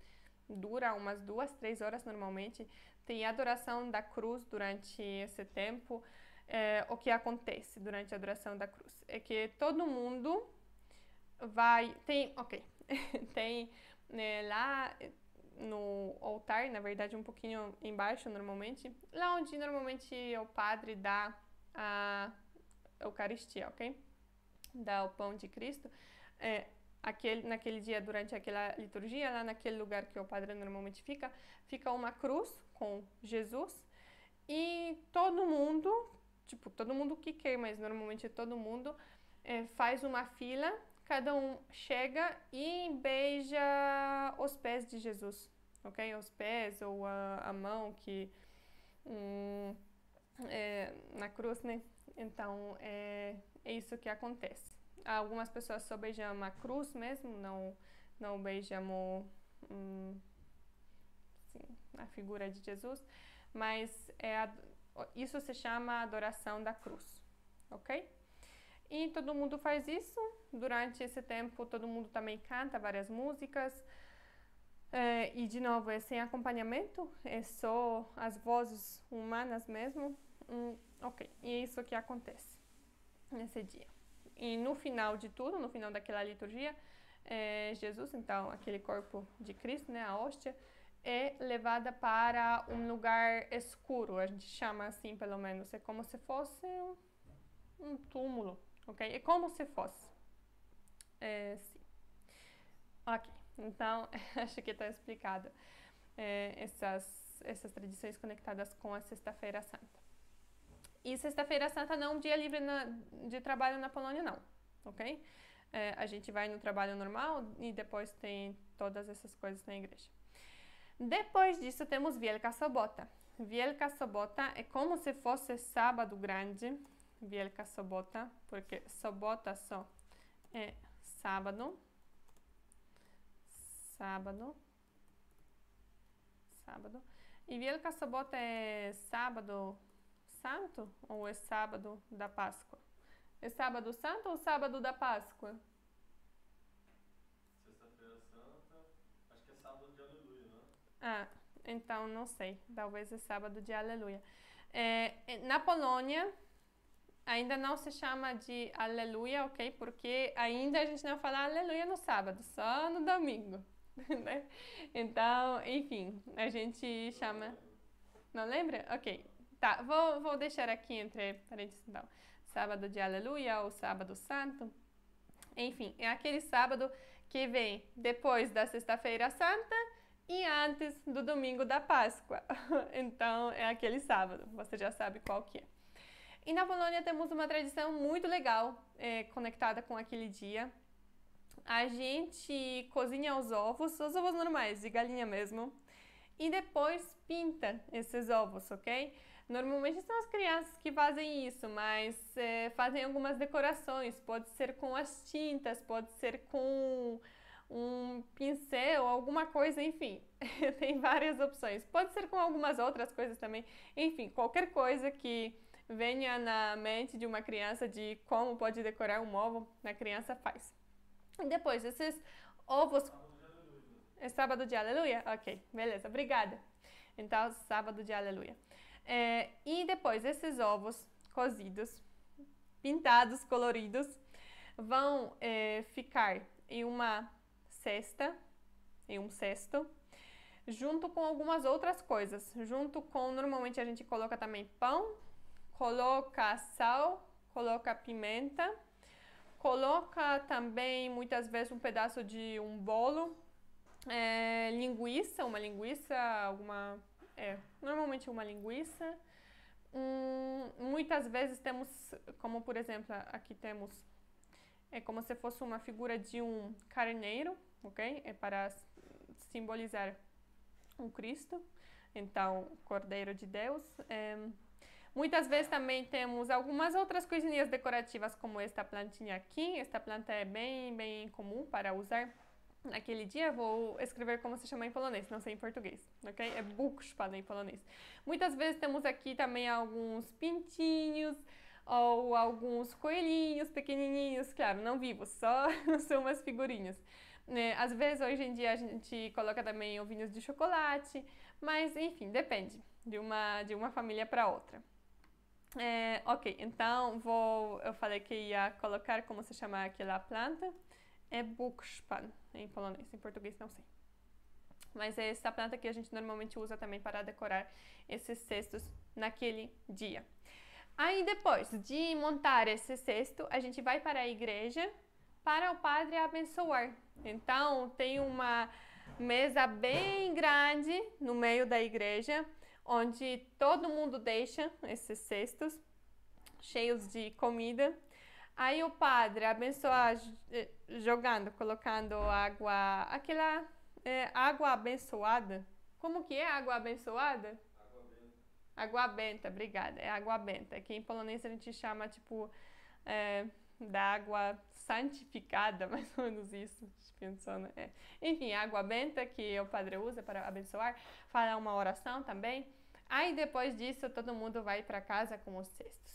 A: dura umas duas, três horas normalmente. Tem adoração da cruz durante esse tempo. É, o que acontece durante a adoração da cruz é que todo mundo vai. Tem. Ok, tem né, lá no altar, na verdade um pouquinho embaixo normalmente, lá onde normalmente o padre dá a Eucaristia, ok? Dá o pão de Cristo. É, aquele, naquele dia, durante aquela liturgia, lá naquele lugar que o padre normalmente fica, fica uma cruz com Jesus e todo mundo, tipo, todo mundo que quer, mas normalmente todo mundo é, faz uma fila cada um chega e beija os pés de Jesus, ok? Os pés ou a, a mão que hum, é, na cruz, né? Então é, é isso que acontece. Algumas pessoas só beijam a cruz mesmo, não não beijam hum, a figura de Jesus, mas é a, isso se chama adoração da cruz, ok? E todo mundo faz isso. Durante esse tempo, todo mundo também canta várias músicas. É, e de novo, é sem acompanhamento, é só as vozes humanas mesmo. Hum, ok, e é isso que acontece nesse dia. E no final de tudo, no final daquela liturgia, é, Jesus, então, aquele corpo de Cristo, né, a hóstia, é levada para um lugar escuro, a gente chama assim pelo menos, é como se fosse um, um túmulo, ok? É como se fosse. É, sim. Ok. Então, acho que está explicado é, essas, essas tradições conectadas com a Sexta-feira Santa. E Sexta-feira Santa não é um dia livre na, de trabalho na Polônia, não, ok? É, a gente vai no trabalho normal e depois tem todas essas coisas na igreja. Depois disso, temos Wielka Sobota. Wielka Sobota é como se fosse sábado grande, Wielka Sobota, porque sobota só é sábado, sábado. Sábado. E Wielka Sobota é sábado santo ou é sábado da Páscoa? É sábado santo ou sábado da Páscoa?
B: Sexta-feira Santa, acho que é sábado de Aleluia, né?
A: Ah, então não sei. Talvez é sábado de Aleluia. É, na Polônia, ainda não se chama de Aleluia, ok? Porque ainda a gente não fala Aleluia no sábado, só no domingo. né? Então, enfim, a gente chama. Não lembra? Ok. Tá, vou, vou deixar aqui entre parênteses então. Sábado de Aleluia ou Sábado Santo. Enfim, é aquele sábado que vem depois da Sexta-feira Santa e antes do domingo da Páscoa. Então, é aquele sábado, você já sabe qual que é. E na Polônia temos uma tradição muito legal é, conectada com aquele dia, a gente cozinha os ovos, os ovos normais, de galinha mesmo, e depois pinta esses ovos, ok? Normalmente são as crianças que fazem isso, mas é, fazem algumas decorações. Pode ser com as tintas, pode ser com um pincel, alguma coisa, enfim. Tem várias opções. Pode ser com algumas outras coisas também. Enfim, qualquer coisa que venha na mente de uma criança de como pode decorar um ovo, a criança faz. Depois, esses ovos. É sábado de aleluia? Ok, beleza, obrigada. Então, sábado de aleluia. É, e depois, esses ovos cozidos, pintados, coloridos, vão é, ficar em uma cesta, em um cesto, junto com algumas outras coisas. Junto com, normalmente a gente coloca também pão, coloca sal, coloca pimenta Coloca também muitas vezes um pedaço de um bolo, é, linguiça, uma linguiça, alguma. É, normalmente uma linguiça. Hum, muitas vezes temos, como por exemplo, aqui temos, é como se fosse uma figura de um carneiro, ok? É para simbolizar um Cristo, então, Cordeiro de Deus. É, Muitas vezes também temos algumas outras coisinhas decorativas, como esta plantinha aqui. Esta planta é bem, bem comum para usar naquele dia. Vou escrever como se chama em polonês, não sei em português, ok? É bukszpan em polonês. Muitas vezes temos aqui também alguns pintinhos ou alguns coelhinhos pequenininhos, claro, não vivos, só são umas figurinhas. É, às vezes, hoje em dia, a gente coloca também ovinhos de chocolate, mas enfim, depende de uma, de uma família para outra. É, ok, então vou, eu falei que ia colocar como se chama aquela planta. É bukszpan em polonês, em português não sei. Mas é essa planta que a gente normalmente usa também para decorar esses cestos naquele dia. Aí depois de montar esse cesto, a gente vai para a igreja para o padre abençoar. Então tem uma mesa bem grande no meio da igreja onde todo mundo deixa esses cestos cheios de comida. Aí o padre abençoa eh, jogando, colocando água, aquela é, água abençoada. Como que é água abençoada?
B: Água benta.
A: Água benta, obrigada. É água benta. Aqui em polonês a gente chama tipo é, da água santificada, mais ou menos isso, pensando. É. Enfim, água benta que o padre usa para abençoar, fala uma oração também. Aí depois disso todo mundo vai para casa com os cestos.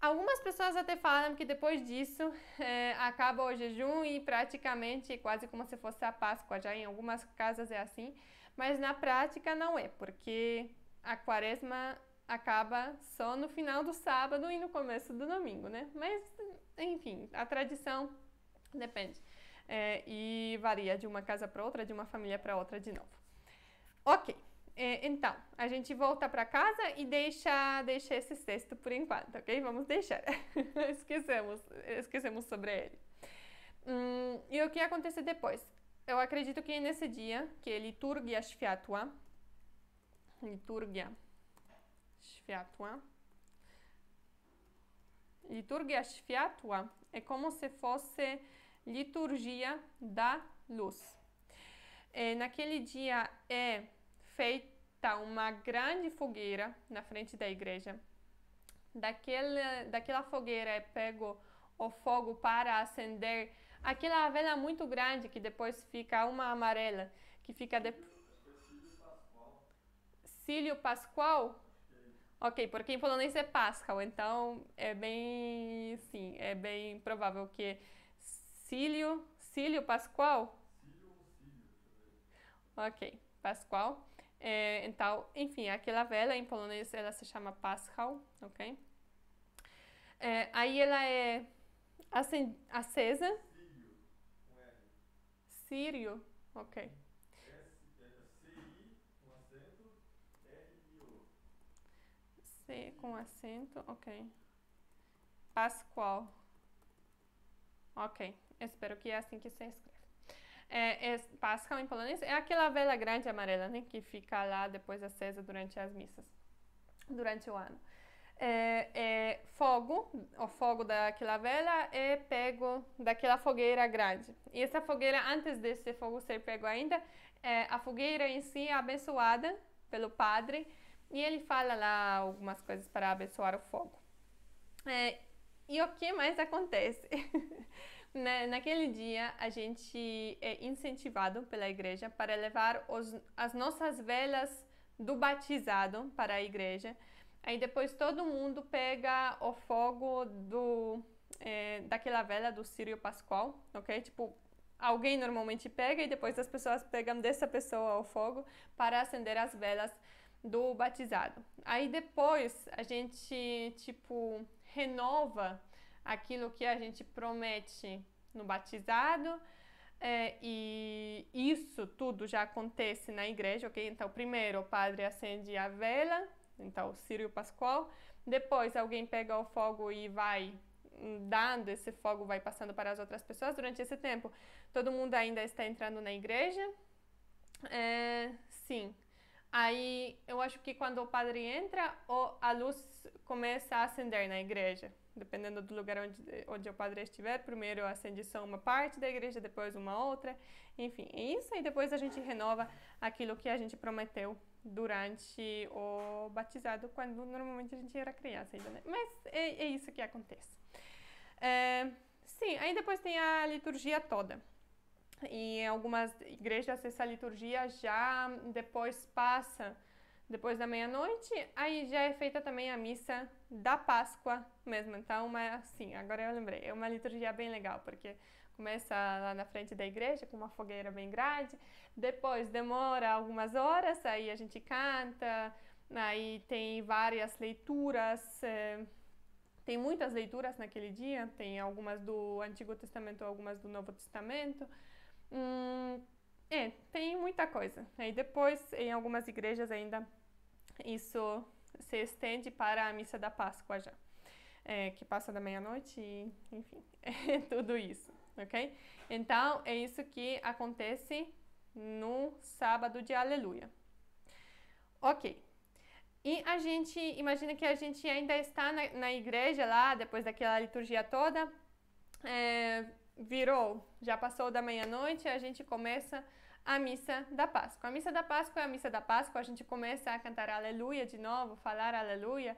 A: Algumas pessoas até falam que depois disso é, acaba o jejum e praticamente quase como se fosse a Páscoa. Já em algumas casas é assim, mas na prática não é, porque a quaresma acaba só no final do sábado e no começo do domingo, né? Mas, enfim, a tradição depende. É, e varia de uma casa para outra, de uma família para outra de novo. Ok. É, então, a gente volta para casa e deixa, deixa esse cesto por enquanto, ok? Vamos deixar. esquecemos, esquecemos sobre ele. Hum, e o que acontece depois? Eu acredito que nesse dia, que é liturgia światła, liturgia światła, liturgia światła é como se fosse liturgia da luz. É, naquele dia é feita uma grande fogueira na frente da igreja. Daquela, daquela fogueira é pego o fogo para acender aquela vela muito grande que depois fica uma amarela, que fica depois. Cílio Pascoal? Ok, porque em polonês é Pascal, então é bem, sim, é bem provável que Cílio, Cílio Pascoal? Ok, Pascoal. É, então, enfim, aquela vela em polonês ela se chama Pascal, ok? É, aí ela é acesa. Sírio, ok. Com acento, ok. Pascoal. Ok, espero que é assim que se escreve é, é, Pascal em polonês é aquela vela grande amarela, né, que fica lá depois acesa durante as missas, durante o ano. É, é, fogo, o fogo daquela vela é pego daquela fogueira grande. E essa fogueira, antes desse fogo ser pego ainda, é, a fogueira em si é abençoada pelo padre e ele fala lá algumas coisas para abençoar o fogo. É, e o que mais acontece? Na, naquele dia, a gente é incentivado pela igreja para levar os, as nossas velas do batizado para a igreja. Aí depois todo mundo pega o fogo do, é, daquela vela do Sírio Pascual, ok? Tipo, alguém normalmente pega e depois as pessoas pegam dessa pessoa o fogo para acender as velas do batizado. Aí depois a gente, tipo, renova aquilo que a gente promete no batizado. É, e isso tudo já acontece na igreja, ok? Então, primeiro o padre acende a vela, então o Sírio Pascual. Depois alguém pega o fogo e vai dando esse fogo, vai passando para as outras pessoas. Durante esse tempo, todo mundo ainda está entrando na igreja. É, sim. Aí eu acho que quando o padre entra, a luz começa a acender na igreja dependendo do lugar onde, onde o padre estiver, primeiro acende só uma parte da igreja, depois uma outra, enfim, é isso, e depois a gente renova aquilo que a gente prometeu durante o batizado, quando normalmente a gente era criança ainda, né? Mas é, é isso que acontece. É, sim, aí depois tem a liturgia toda. E algumas igrejas essa liturgia já depois passa depois da meia-noite, aí já é feita também a missa da Páscoa mesmo. Então, uma, assim, agora eu lembrei, é uma liturgia bem legal, porque começa lá na frente da igreja com uma fogueira bem grande, depois demora algumas horas, aí a gente canta, aí tem várias leituras, é, tem muitas leituras naquele dia, tem algumas do Antigo Testamento, algumas do Novo Testamento. Hum, é, tem muita coisa. Aí depois, em algumas igrejas ainda isso se estende para a missa da Páscoa já, é, que passa da meia-noite enfim, é tudo isso, ok? Então, é isso que acontece no sábado de Aleluia. Ok. E a gente, imagina que a gente ainda está na, na igreja lá, depois daquela liturgia toda, é, virou, já passou da meia-noite, a gente começa a missa da Páscoa. A missa da Páscoa é a missa da Páscoa, a gente começa a cantar aleluia de novo, falar aleluia.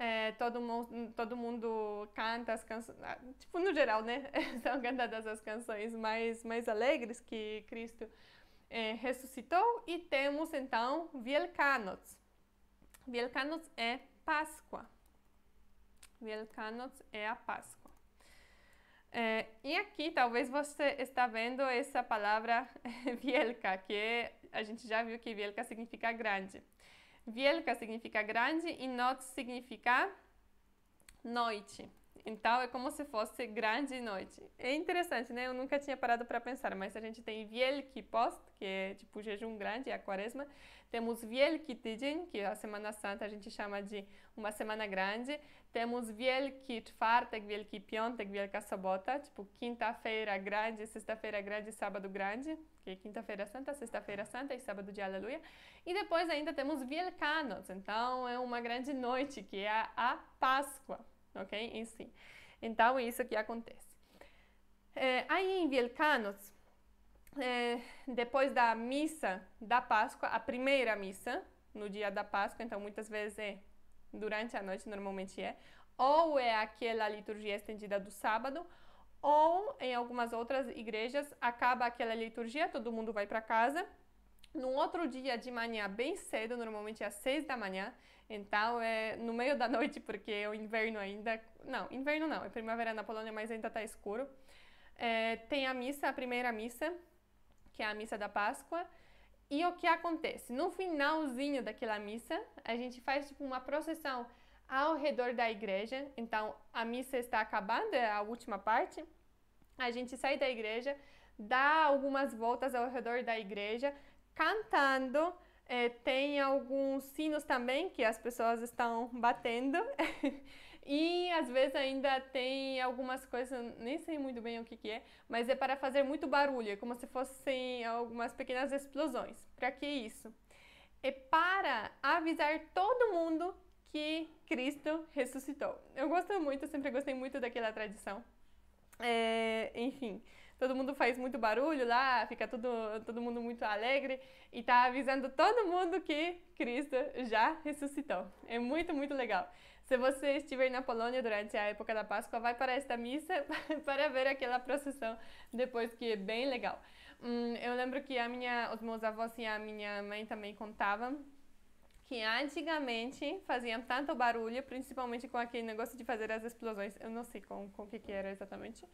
A: é, todo, mundo, todo mundo canta as canções, ah, tipo, no geral, né? São cantadas as canções mais, mais alegres que Cristo é, ressuscitou. E temos então Vielkanots. Vielkanots é Páscoa. Vielkanots é a Páscoa. É, e aqui talvez você está vendo essa palavra Vielka, que a gente já viu que Vielka significa grande. Wielka significa grande e noc significa noite. Então é como se fosse grande noite. É interessante, né? Eu nunca tinha parado para pensar, mas a gente tem Wielki Post, que é tipo jejum grande, a quaresma. Temos Wielki Tydzień, que é a Semana Santa a gente chama de uma semana grande. Temos Wielki Czwartek, Wielki Piątek, Wielka Sobota, tipo quinta-feira grande, sexta-feira grande, sábado grande, que é quinta-feira santa, sexta-feira santa e sábado de aleluia. E depois ainda temos Wielkanoc, então é uma grande noite, que é a Páscoa ok? Em si. Então, é isso que acontece. É, aí em Vielcanos, é, depois da missa da Páscoa, a primeira missa, no dia da Páscoa, então muitas vezes é durante a noite, normalmente é, ou é aquela liturgia estendida do sábado, ou em algumas outras igrejas acaba aquela liturgia, todo mundo vai para casa. No outro dia de manhã, bem cedo, normalmente às seis da manhã, então, é no meio da noite, porque é o inverno ainda. Não, inverno não, é primavera na Polônia, mas ainda está escuro. É, tem a missa, a primeira missa, que é a missa da Páscoa. E o que acontece? No finalzinho daquela missa, a gente faz tipo uma procissão ao redor da igreja. Então, a missa está acabando, é a última parte. A gente sai da igreja, dá algumas voltas ao redor da igreja, cantando é, tem alguns sinos também que as pessoas estão batendo. e às vezes ainda tem algumas coisas, nem sei muito bem o que, que é, mas é para fazer muito barulho, é como se fossem algumas pequenas explosões. Para que isso? É para avisar todo mundo que Cristo ressuscitou. Eu gosto muito, sempre gostei muito daquela tradição. É, enfim, todo mundo faz muito barulho lá, fica todo, todo mundo muito alegre e tá avisando todo mundo que Cristo já ressuscitou. É muito, muito legal. Se você estiver na Polônia durante a época da Páscoa, vai para esta missa para ver aquela procissão depois, que é bem legal. Hum, eu lembro que a minha, os meus avós e a minha mãe também contavam que antigamente faziam tanto barulho, principalmente com aquele negócio de fazer as explosões. Eu não sei com, o que, que era exatamente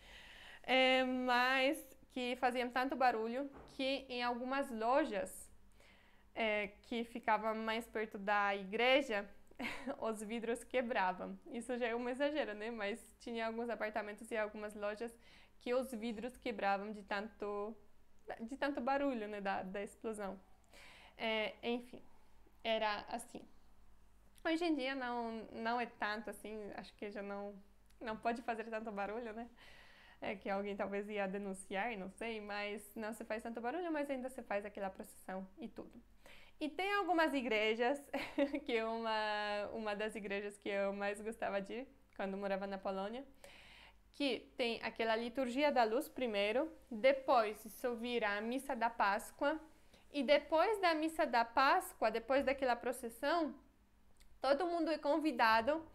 A: é, mas que faziam tanto barulho que em algumas lojas é, que ficavam mais perto da igreja, os vidros quebravam. Isso já é um exagero, né? Mas tinha alguns apartamentos e algumas lojas que os vidros quebravam de tanto, de tanto barulho, né? Da, da explosão. É, enfim, era assim. Hoje em dia não, não é tanto assim, acho que já não, não pode fazer tanto barulho, né? é, que alguém talvez ia denunciar, não sei, mas não se faz tanto barulho, mas ainda se faz aquela procissão e tudo. E tem algumas igrejas, que é uma, uma das igrejas que eu mais gostava de ir quando morava na Polônia, que tem aquela liturgia da luz primeiro, depois isso vira a missa da Páscoa, e depois da missa da Páscoa, depois daquela procissão, todo mundo é convidado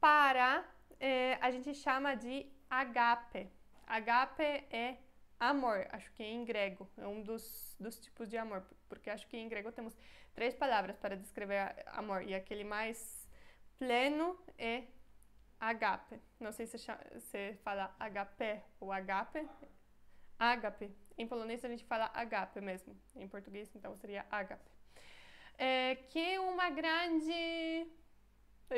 A: para, é, a gente chama de agape. Agape é amor, acho que em grego, é um dos, dos tipos de amor, porque acho que em grego temos três palavras para descrever amor, e aquele mais pleno é agape. Não sei se você fala agape ou agape. Agape. Em polonês a gente fala agape mesmo. Em português, então, seria agape. É, que uma grande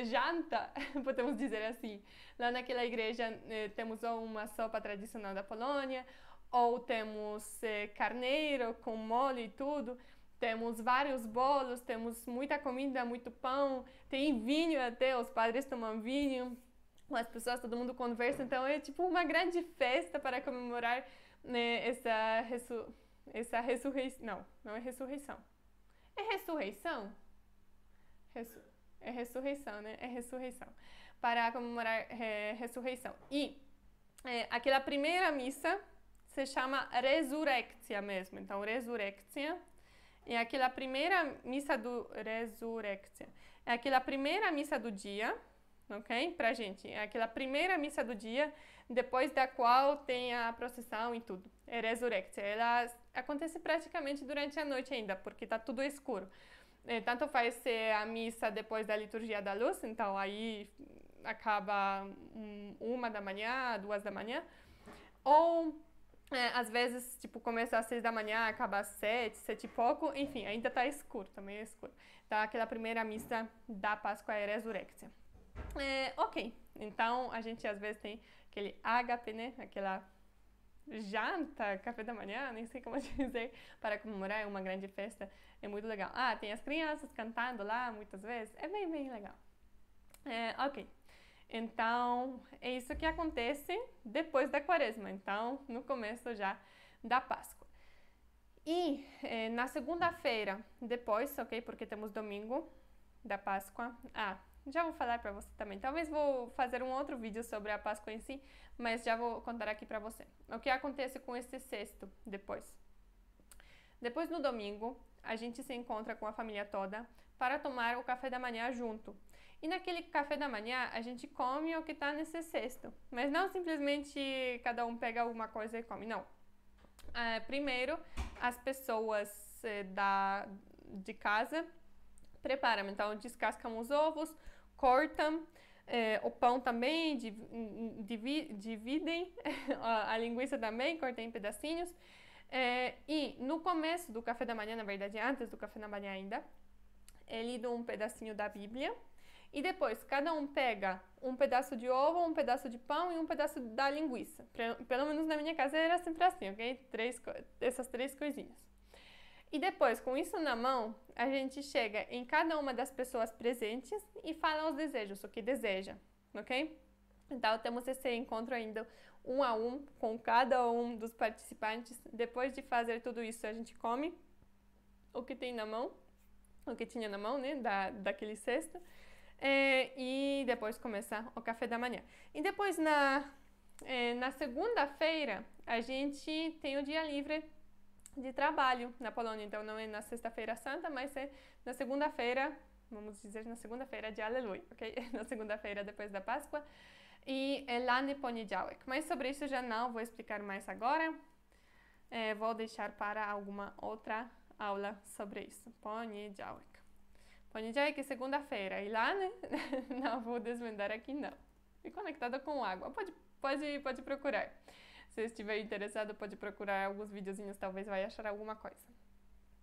A: janta, podemos dizer assim. Lá naquela igreja eh, temos uma sopa tradicional da Polônia, ou temos eh, carneiro com molho e tudo. Temos vários bolos, temos muita comida, muito pão, tem vinho até, os padres tomam vinho, as pessoas, todo mundo conversa, então é tipo uma grande festa para comemorar né, essa, ressu essa ressurreição. Não, não é ressurreição. É ressurreição? Ressu é ressurreição, né? É ressurreição. Para comemorar é, ressurreição. E é, aquela primeira missa se chama resurrectia mesmo. Então, resurrectia é aquela primeira missa do resurrectia. É aquela primeira missa do dia, ok? Pra gente. É aquela primeira missa do dia, depois da qual tem a procissão e tudo. É resurrecção. Ela acontece praticamente durante a noite ainda, porque tá tudo escuro. É, tanto faz ser a missa depois da liturgia da luz, então aí acaba um, uma da manhã, duas da manhã, ou é, às vezes, tipo, começa às seis da manhã, acaba às sete, sete e pouco, enfim, ainda está escuro, também é escuro. Então, aquela primeira missa da Páscoa é Resurrecção. É, ok, então a gente às vezes tem aquele ágape, né, aquela janta, café da manhã, nem sei como dizer, para comemorar uma grande festa, é muito legal. Ah, tem as crianças cantando lá, muitas vezes, é bem, bem legal. É, ok, então, é isso que acontece depois da quaresma, então, no começo já da Páscoa. E eh, na segunda-feira, depois, ok? Porque temos domingo da Páscoa. Ah, já vou falar para você também. Talvez vou fazer um outro vídeo sobre a Páscoa em si, mas já vou contar aqui para você. O que acontece com esse sexto depois? Depois no domingo, a gente se encontra com a família toda para tomar o café da manhã junto. E naquele café da manhã a gente come o que está nesse cesto, mas não simplesmente cada um pega alguma coisa e come, não. É, primeiro, as pessoas é, da, de casa preparam, então descascam os ovos, cortam é, o pão também, dividem a, linguiça também, cortam em pedacinhos. É, e no começo do café da manhã, na verdade, antes do café da manhã ainda, é lido um pedacinho da Bíblia e depois, cada um pega um pedaço de ovo, um pedaço de pão e um pedaço da linguiça. Pelo menos na minha casa era sempre assim, ok? Três, essas três coisinhas. E depois, com isso na mão, a gente chega em cada uma das pessoas presentes e fala os desejos, o que deseja, ok? Então, temos esse encontro ainda um a um com cada um dos participantes. Depois de fazer tudo isso, a gente come o que tem na mão, o que tinha na mão, né, da, daquele cesto. É, e depois começa o café da manhã. E depois, na, é, na segunda-feira, a gente tem o dia livre de trabalho na Polônia. Então, não é na Sexta-feira Santa, mas é na segunda-feira, vamos dizer na segunda-feira de Aleluia, ok? Na segunda-feira depois da Páscoa. E é lá no poniedziałek. Mas sobre isso já não vou explicar mais agora. É, vou deixar para alguma outra aula sobre isso. Poniedziałek. Poniedziałek é segunda-feira. E lá, né? não vou desvendar aqui, não. E conectada com água. Pode, pode, pode procurar. Se estiver interessado, pode procurar alguns videozinhos, talvez vai achar alguma coisa.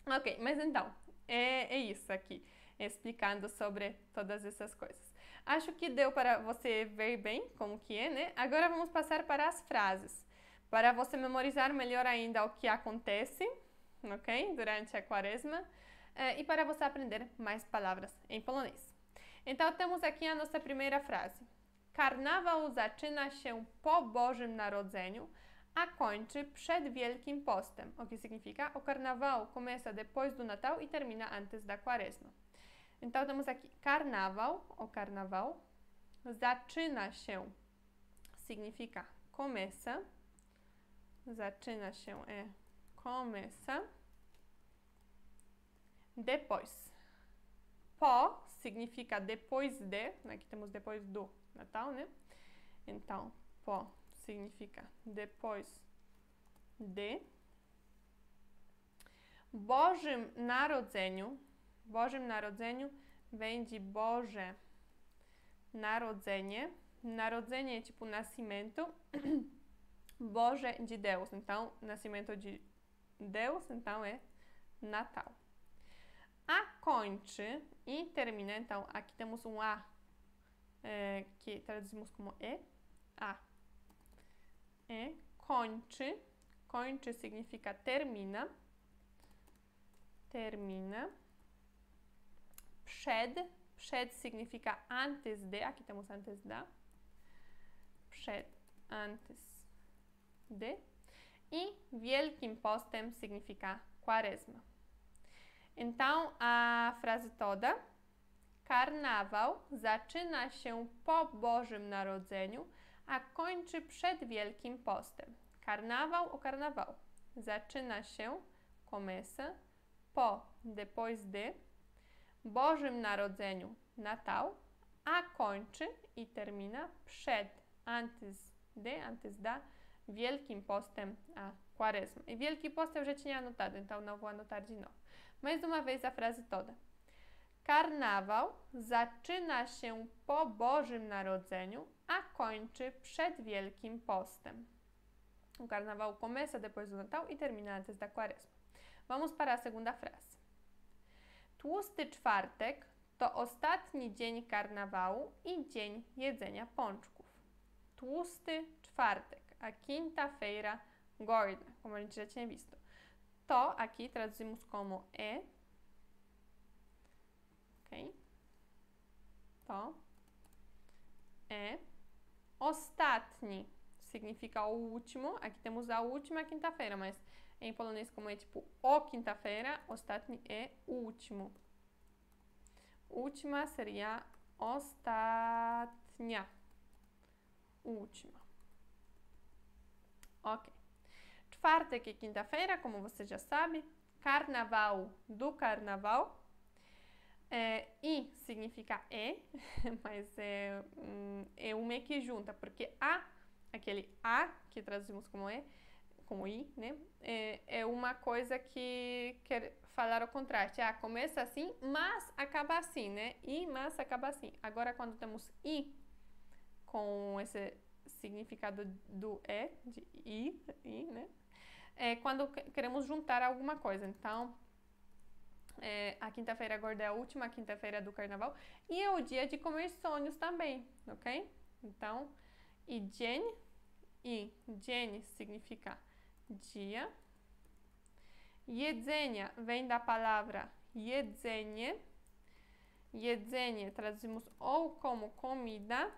A: Ok, mas então, é, é isso aqui, explicando sobre todas essas coisas. Acho que deu para você ver bem como que é, né? Agora vamos passar para as frases, para você memorizar melhor ainda o que acontece, ok? Durante a quaresma e para você aprender mais palavras em polonês. Então, temos aqui a nossa primeira frase. Karnawał zaczyna się po Bożym Narodzeniu, a kończy przed Wielkim Postem. O que significa? O carnaval começa depois do Natal e termina antes da Quaresma. Então, temos aqui carnaval, o carnaval. Zaczyna się significa começa. Zaczyna się é começa. Depois. Po significa depois de, aqui temos depois do Natal, né? Então, po significa depois de. Bożym Narodzeniu. Bożym Narodzeniu vem de Boże Narodzenie. Narodzenie é tipo nascimento. Boże de Deus. Então, nascimento de Deus, então é Natal a kończy e termina. Então, aqui temos um A é, que traduzimos como E. A. E. Kończy. Kończy significa termina. Termina. Przed. Przed significa antes de. Aqui temos antes da. Przed. Antes de. E Wielkim Postem significa quaresma. Então, a frase toda. Karnawał zaczyna się po Bożym Narodzeniu, a kończy przed Wielkim Postem. Karnawał o carnaval. Zaczyna się, começa, po, depois de, Bożym Narodzeniu, Natal, a kończy i termina przed, antes de, antes da Wielkim Postem, a Quaresma. E Wielki Post eu já tinha anotado, então não anotar de novo. Mais uma vez a frase toda. Karnawał zaczyna się po Bożym Narodzeniu, a kończy przed Wielkim Postem. O carnaval começa depois do Natal e termina antes da Quaresma. Vamos para a segunda frase. Tłusty czwartek to ostatni dzień karnawału i dzień jedzenia pączków. Tłusty czwartek, a quinta-feira gorda, como a gente já tinha visto. To aqui traduzimos como é. Ok? To é ostatni significa o último. Aqui temos a última quinta-feira, mas em polonês, como é tipo o quinta-feira, ostatni é o último. Última seria ostatnia. Última. Ok. Czwartek e quinta-feira, como você já sabe. Carnaval do carnaval. É, I significa E, mas é, é uma que junta, porque A, aquele A que traduzimos como E, como I, né? É, é uma coisa que quer falar o contrário. Ah, começa assim, mas acaba assim, né? I, mas acaba assim. Agora, quando temos I com esse significado do E, de I, I né? É quando queremos juntar alguma coisa. Então, é, a quinta-feira gorda é a última quinta-feira do carnaval e é o dia de comer sonhos também, ok? Então, e dzień, e dzień significa dia. Jedzenia vem da palavra jedzenie. Jedzenie traduzimos ou como comida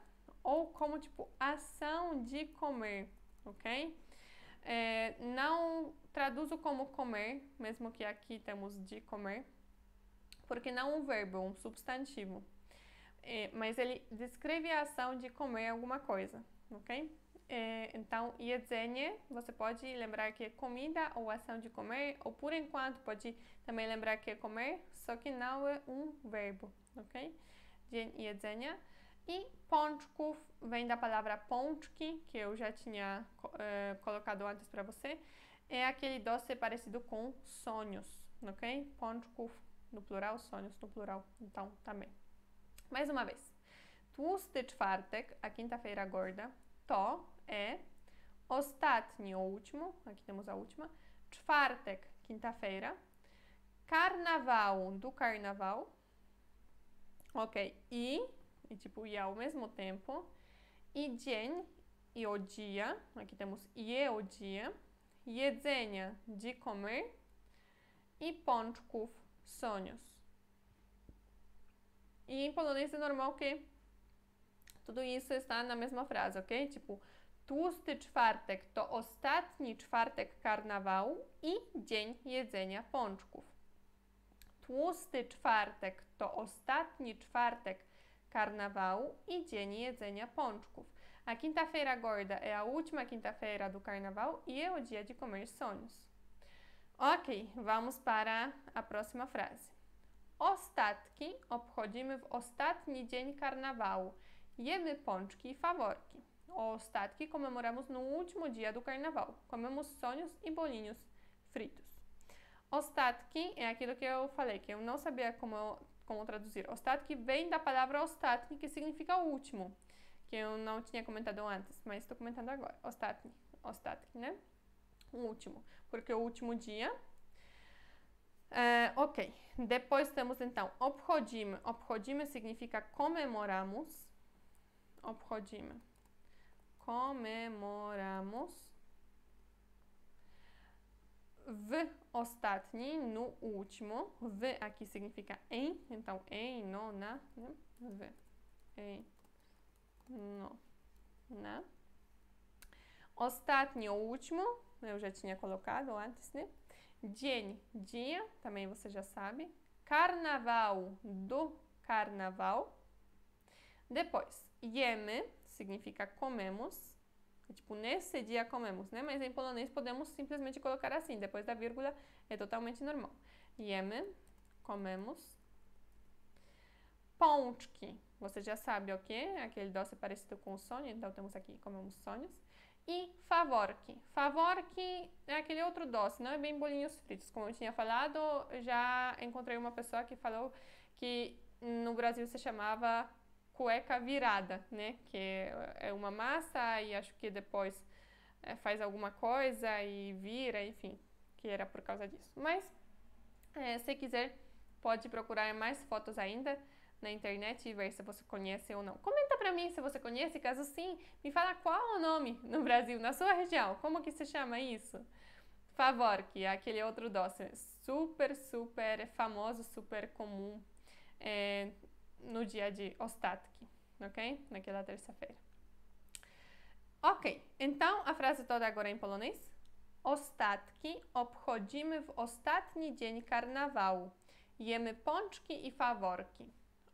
A: ou como tipo ação de comer, ok? É, não traduzo como comer, mesmo que aqui temos de comer, porque não é um verbo, um substantivo. É, mas ele descreve a ação de comer alguma coisa, ok? É, então, jedzenie, você pode lembrar que é comida ou ação de comer, ou por enquanto pode também lembrar que é comer, só que não é um verbo, ok? Jedzenia. E pączków vem da palavra pączki, que eu já tinha é, colocado antes para você. É aquele doce parecido com sonhos, ok? Pączków no plural, sonhos no plural, então também. Mais uma vez. Tłusty czwartek, a quinta-feira gorda, to é ostatni, o último, aqui temos a última, czwartek, quinta-feira, carnaval, do carnaval, ok, e, e tipo, e ao mesmo tempo, i dzień, e o dia, aqui temos i é o dia, jedzenia, de comer, e pączków, sonhos. E em polonês é normal que tudo isso está na mesma frase, ok? Tipo, tłusty czwartek to ostatni czwartek karnawału i dzień jedzenia pączków. Tłusty czwartek to ostatni czwartek carnaval e dzień jedzenia pączków. A quinta-feira gorda é a última quinta-feira do carnaval e é o dia de comer sonhos. Ok, vamos para a próxima frase. Ostatki obchodzimy w ostatni dzień karnawału. Jemy pączki i faworki. Ostatki comemoramos no último dia do carnaval. Comemos sonhos e bolinhos fritos. Ostatki é aquilo que eu falei, que eu não sabia como, como traduzir. Ostatki vem da palavra ostatni, que significa último, que eu não tinha comentado antes, mas estou comentando agora. Ostatni, ostatki, né? O último, porque o último dia. É, ok, depois temos então obchodzimy. Obchodzimy significa comemoramos. Obchodzimy. Comemoramos. W ostatni, no último. W aqui significa em, então em, no, na, né? W. Em, no, na. Ostatni, o último, eu já tinha colocado antes, né? Dzień, dia, também você já sabe. Carnaval, do carnaval. Depois, jemy, significa comemos. É tipo, nesse dia comemos, né? Mas em polonês podemos simplesmente colocar assim, depois da vírgula é totalmente normal. Jemy, comemos. pączki. Você já sabe o que é? Aquele doce parecido com o sonho. Então, temos aqui comemos sonhos. E favorki. Favorki é aquele outro doce, não é bem bolinhos fritos. Como eu tinha falado, já encontrei uma pessoa que falou que no Brasil se chamava cueca virada, né? Que é uma massa e acho que depois é, faz alguma coisa e vira, enfim, que era por causa disso. Mas, é, se quiser, pode procurar mais fotos ainda na internet e ver se você conhece ou não. Comenta para mim se você conhece, caso sim, me fala qual o nome no Brasil, na sua região, como que se chama isso? Favor, que é aquele outro doce super, super famoso, super comum é, no dia de Ostatki, ok? Naquela terça-feira. Ok, então a frase toda agora em polonês. Ostatki obchodzimy w ostatni dzień karnawału. Jemy pączki i faworki.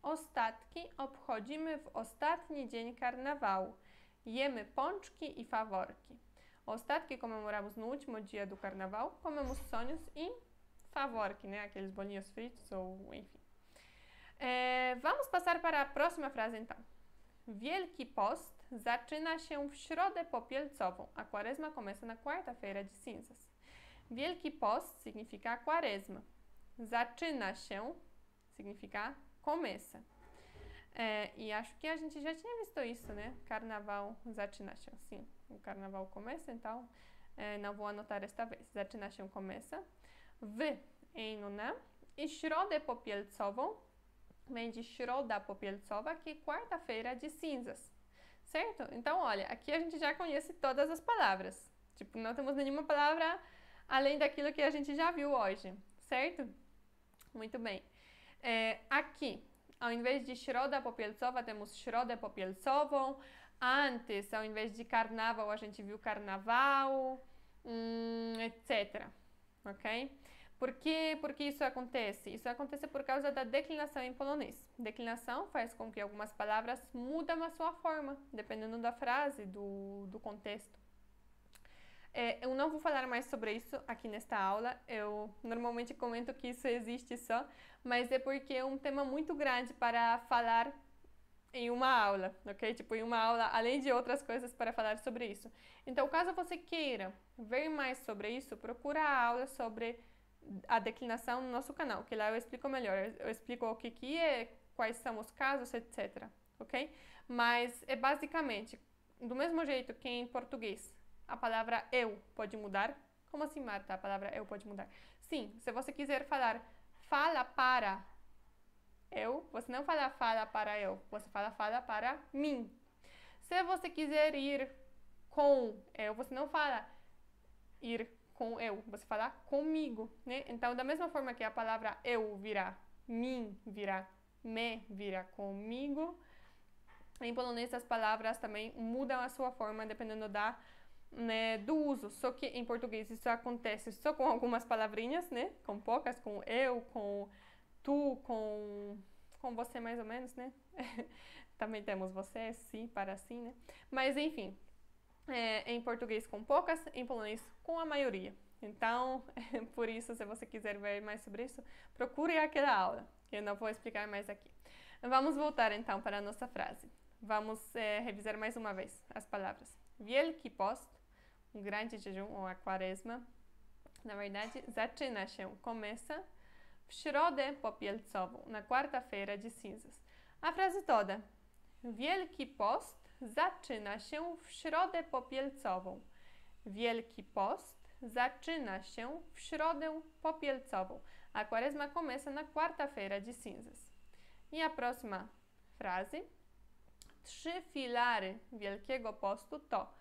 A: Ostatki obchodzimy w ostatni dzień karnawału. Jemy pączki e favorki. Ostatki comemoramos no último dia do carnaval, comemos sonhos e favorki, né? Aqueles bolinhos fritos ou enfim. É, vamos passar para a próxima frase então. Wielki Post zaczyna się w środę popielcową. A quaresma começa na quarta-feira de cinzas. Wielki Post significa quaresma. Zaczyna się significa começa. É, e acho que a gente já tinha visto isso, né? Carnaval zaczyna się. Sim, o carnaval começa, então é, não vou anotar esta vez. Zaczyna się começa. W eno na. I środę popielcową vem środa popielcowa, que é quarta-feira de cinzas. Certo? Então, olha, aqui a gente já conhece todas as palavras. Tipo, não temos nenhuma palavra além daquilo que a gente já viu hoje. Certo? Muito bem. É, aqui, ao invés de Środa Popielcowa, temos Środę Popielcową. Antes, ao invés de Carnaval, a gente viu Carnaval, hum, etc. Ok? Por que, por que isso acontece? Isso acontece por causa da declinação em polonês. Declinação faz com que algumas palavras mudem a sua forma, dependendo da frase, do, do contexto. É, eu não vou falar mais sobre isso aqui nesta aula. Eu normalmente comento que isso existe só, mas é porque é um tema muito grande para falar em uma aula, ok? Tipo, em uma aula, além de outras coisas para falar sobre isso. Então, caso você queira ver mais sobre isso, procura a aula sobre a declinação no nosso canal, que lá eu explico melhor. Eu explico o que, que é, quais são os casos, etc. Ok? Mas é basicamente do mesmo jeito que em português a palavra eu pode mudar. Como assim, Marta? A palavra eu pode mudar? Sim, se você quiser falar fala para eu, você não fala fala para eu, você fala fala para mim. Se você quiser ir com eu, você não fala ir com eu, você fala comigo, né? Então, da mesma forma que a palavra eu virá mim, virá me, virá comigo, em polonês as palavras também mudam a sua forma dependendo da né, do uso. Só que em português isso acontece só com algumas palavrinhas, né? Com poucas, com eu, com tu, com com você mais ou menos, né? Também temos você, sim, para sim, né? Mas enfim, é, em português com poucas, em polonês com a maioria. Então, por isso, se você quiser ver mais sobre isso, procure aquela aula, que eu não vou explicar mais aqui. Vamos voltar então para a nossa frase. Vamos é, revisar mais uma vez as palavras. Wielki post um grande jejum ou a quaresma, na verdade, zaczyna się, começa w środę popielcową, na quarta-feira de cinzas. A frase toda. Wielki Post zaczyna się w środę popielcową. Wielki Post zaczyna się w środę popielcową. A quaresma começa na quarta-feira de cinzas. E a próxima frase. Trzy filary Wielkiego Postu to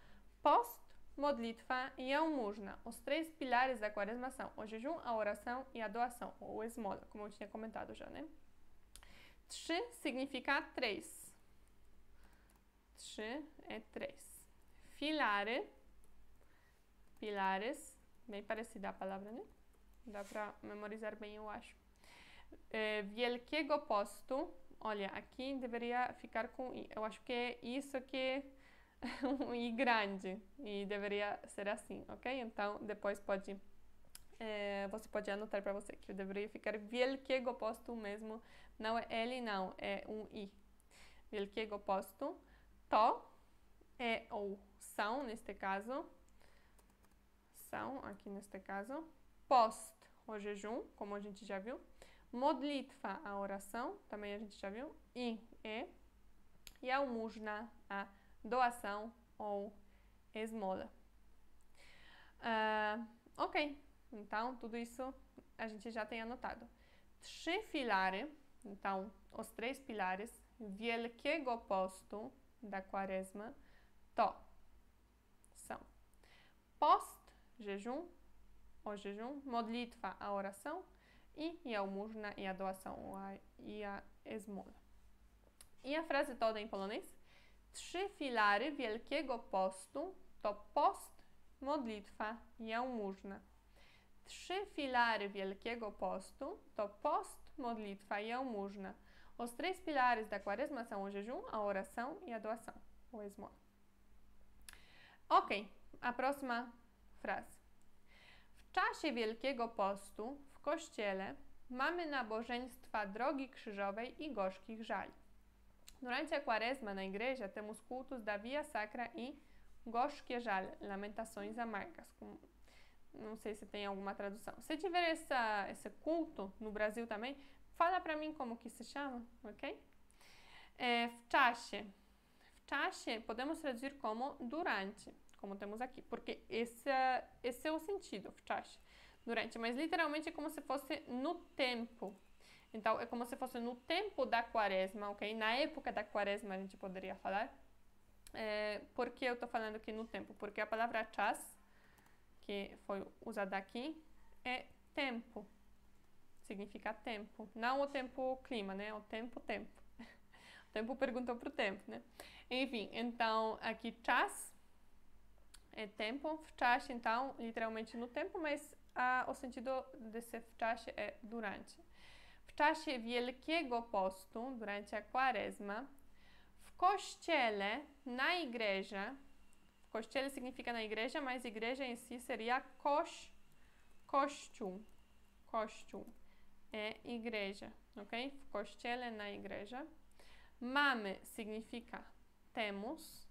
A: post, modlitwa e jałmużna. Os três pilares da quaresma são o jejum, a oração e a doação, ou esmola, como eu tinha comentado já, né? Trzy significa três. Trzy é três. Filare, pilares, bem parecida a palavra, né? Dá para memorizar bem, eu acho. É, wielkiego postu, olha, aqui deveria ficar com i. Eu acho que é isso que um i grande e deveria ser assim, ok? Então depois pode É, você pode anotar para você que deveria ficar wielkiego postu mesmo. Não é L, não, é um I. Wielkiego postu. To é ou são, neste caso. São, aqui neste caso. Post, o jejum, como a gente já viu. Modlitva, a oração, também a gente já viu. É. E a almujna, a doação ou esmola. Uh, ok, então tudo isso a gente já tem anotado. Trzy filary, então os três pilares wielkiego postu da quaresma to são post, jejum, o jejum, modlitva, a oração, e jałmużna i a doação e a esmola. E a frase toda em polonês? Trzy filary Wielkiego Postu to post, modlitwa jałmużna. Trzy filary Wielkiego Postu to post, modlitwa e jałmużna. Os três pilares da quaresma são o jejum, a oração e a doação, o esmola. Ok, a próxima frase. W czasie Wielkiego Postu w kościele mamy nabożeństwa Drogi Krzyżowej i Gorzkich Żali. Durante a quaresma na igreja temos cultos da Via Sacra e Gorzkie Żale, Lamentações Amargas. Não sei se tem alguma tradução. Se tiver essa, esse culto no Brasil também, fala para mim como que se chama, ok? É, w czasie. W czasie podemos traduzir como durante como temos aqui, porque esse é, esse é o sentido, fchash, durante, mas literalmente é como se fosse no tempo. Então, é como se fosse no tempo da quaresma, ok? Na época da quaresma, a gente poderia falar. É, por que eu estou falando aqui no tempo? Porque a palavra chas, que foi usada aqui, é tempo. Significa tempo. Não o tempo clima, né? O tempo, tempo. o tempo perguntou para o tempo, né? Enfim, então aqui chas é tempo, wczasie, então, literalmente no tempo, mas o sentido desse wczasie é durante. W czasie Wielkiego Postu, durante a quaresma, w kościele, na igreja, kościele significa na igreja, mas igreja em si seria koś, kościół, kościół, é igreja, ok? Kościele, na igreja. Mamy significa temos,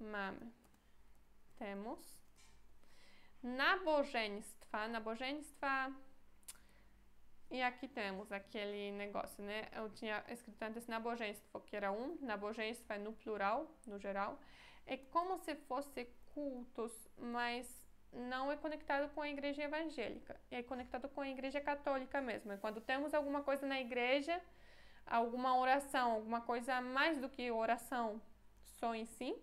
A: mamy temos. Nabożeństwa, nabożeństwa e aqui temos aquele negócio, né? Eu tinha escrito antes nabożeństwo, que era um, nabożeństwo é no plural, no geral. É como se fosse cultos, mas não é conectado com a igreja evangélica, é conectado com a igreja católica mesmo. É quando temos alguma coisa na igreja, alguma oração, alguma coisa mais do que oração só em si,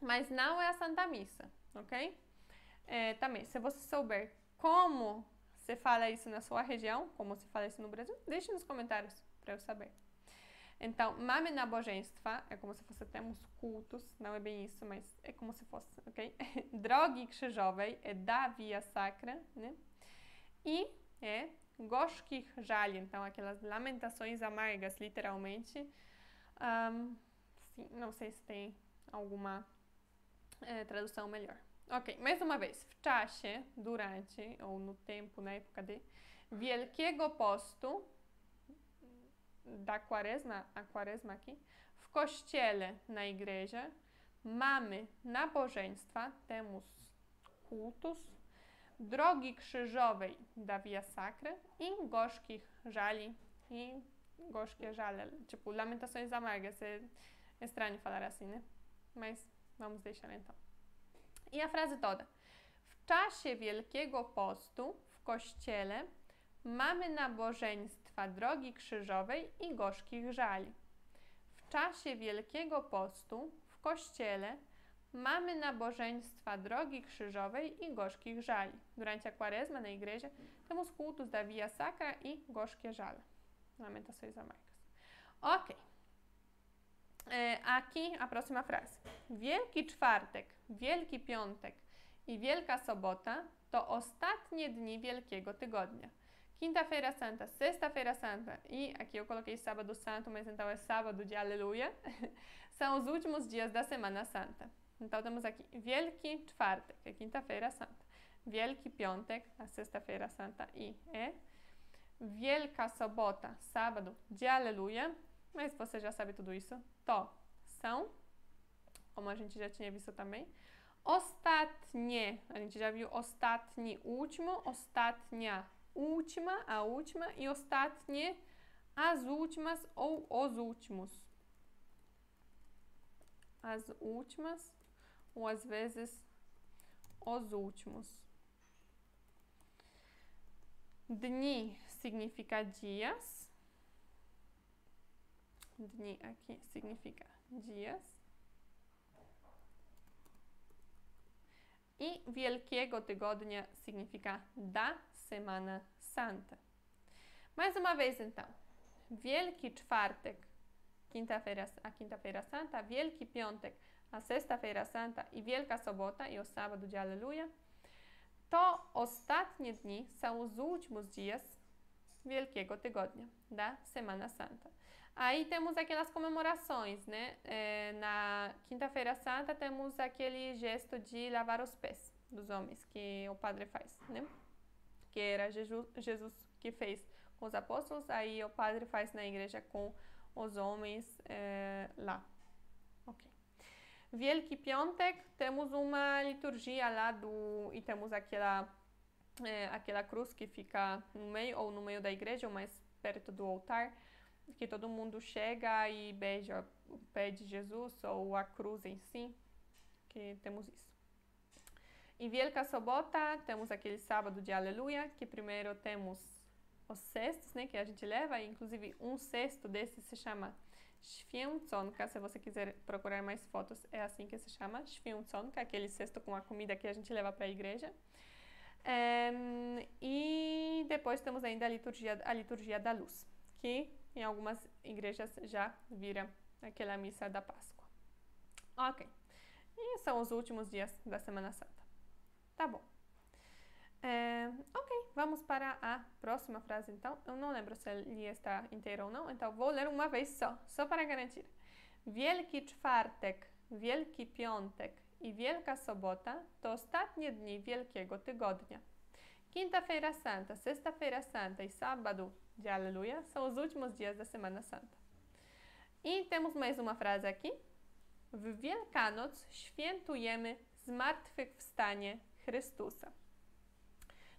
A: mas não é a Santa Missa, ok? É, também, se você souber como se fala isso na sua região, como se fala isso no Brasil, deixe nos comentários para eu saber. Então, mamy nabożeństwa é como se fosse temos cultos, não é bem isso, mas é como se fosse, ok? Drogi krzyżowej é da via sacra, né? E é gorzkich żali, então aquelas lamentações amargas, literalmente. Um, sim, não sei se tem alguma é, tradução melhor. Ok, mais uma vez. W czasie, durante, ou no tempo, na época de Wielkiego Postu, da quaresma, a quaresma aqui, w kościele, na igreja, mamy nabożeństwa, temos cultos, drogi krzyżowej da Via Sacra e gorzkich żali e gorzkie żale, tipo lamentações amargas, é estranho falar assim, né? Mas Vamos deixar então. I a frase toda. W czasie Wielkiego Postu w kościele mamy nabożeństwa Drogi Krzyżowej i Gorzkich Żali. W czasie Wielkiego Postu w kościele mamy nabożeństwa Drogi Krzyżowej i Gorzkich Żali. Durante a quaresma na igreja temos cultos da Via Sacra e Gorzkie Żale. Lamentações amargas. Ok. E, aqui a próxima frase. Wielki czwartek, Wielki piątek i Wielka sobota to ostatnie dni Wielkiego Tygodnia. Quinta-feira Santa, Sexta-feira Santa e aqui eu coloquei Sábado Santo, mas então é Sábado de Aleluia, são os últimos dias da Semana Santa. Então temos aqui Wielki Czwartek, é Quinta-feira Santa. Wielki Piątek, a Sexta-feira Santa, e é Wielka Sobota, sábado de Aleluia, mas você já sabe tudo isso. To são, como a gente já tinha visto também, ostatnie, a gente já viu ostatni, último, ostatnia, última, a última, e ostatnie, as últimas ou os últimos. As últimas, ou às vezes os últimos. Dni significa dias. Dni aqui significa dias. I Wielkiego Tygodnia significa da Semana Santa. Mais uma vez então. Wielki Czwartek, quinta-feira, a quinta-feira santa, Wielki Piątek, a sexta-feira santa i Wielka Sobota i o sábado de Aleluia. To ostatnie dni são os últimos dias Wielkiego Tygodnia, da Semana Santa. Aí temos aquelas comemorações, né? É, na Quinta-feira Santa temos aquele gesto de lavar os pés dos homens que o padre faz, né? Que era Jesus, que fez com os apóstolos, aí o padre faz na igreja com os homens é, lá. Ok. Wielki Piątek, temos uma liturgia lá do... e temos aquela é, aquela cruz que fica no meio, ou no meio da igreja, ou mais perto do altar, que todo mundo chega e beija o pé de Jesus, ou a cruz em si, que temos isso. Em Wielka Sobota, temos aquele sábado de Aleluia, que primeiro temos os cestos, né, que a gente leva, e inclusive um cesto desse se chama Święconka, se você quiser procurar mais fotos, é assim que se chama, Święconka, aquele cesto com a comida que a gente leva para a igreja. Um, e depois temos ainda a liturgia, a liturgia da luz, que em algumas igrejas já vira aquela missa da Páscoa. Ok. E são os últimos dias da Semana Santa. Tá bom. É, ok, vamos para a próxima frase então. Eu não lembro se ele está inteiro ou não, então vou ler uma vez só, só para garantir. Wielki czwartek, wielki piątek, i Wielka Sobota to ostatnie dni Wielkiego Tygodnia. Quinta-feira Santa, Sexta-feira Santa e Sábado de Aleluia são os últimos dias da Semana Santa. E temos mais uma frase aqui. W Wielkanoc świętujemy zmartwychwstanie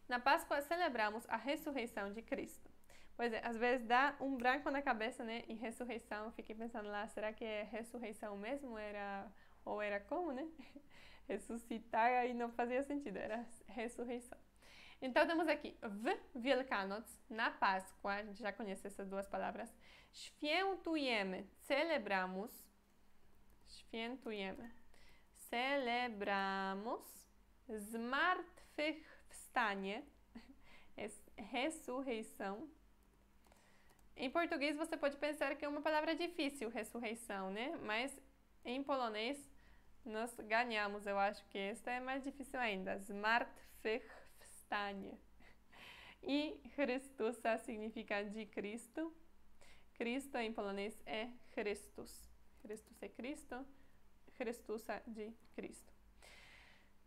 A: Na Páscoa celebramos a ressurreição de Cristo. Pois é, às vezes dá um branco na cabeça, né? Em ressurreição, fiquei pensando lá, será que é ressurreição mesmo? Era ou era como, né? Ressuscitar aí não fazia sentido, era ressurreição. Então temos aqui w Wielkanoc, na Páscoa, a gente já conhece essas duas palavras. Świętujemy, celebramos. Świętujemy, celebramos. Zmartwychwstanie, ressurreição. Em português você pode pensar que é uma palavra difícil, ressurreição, né? Mas em polonês nós ganhamos. Eu acho que esta é mais difícil ainda. Zmartwychwstanie. E Chrystusa significa de Cristo. Cristo em polonês é Chrystus. Chrystus é Cristo. Chrystusa de Cristo.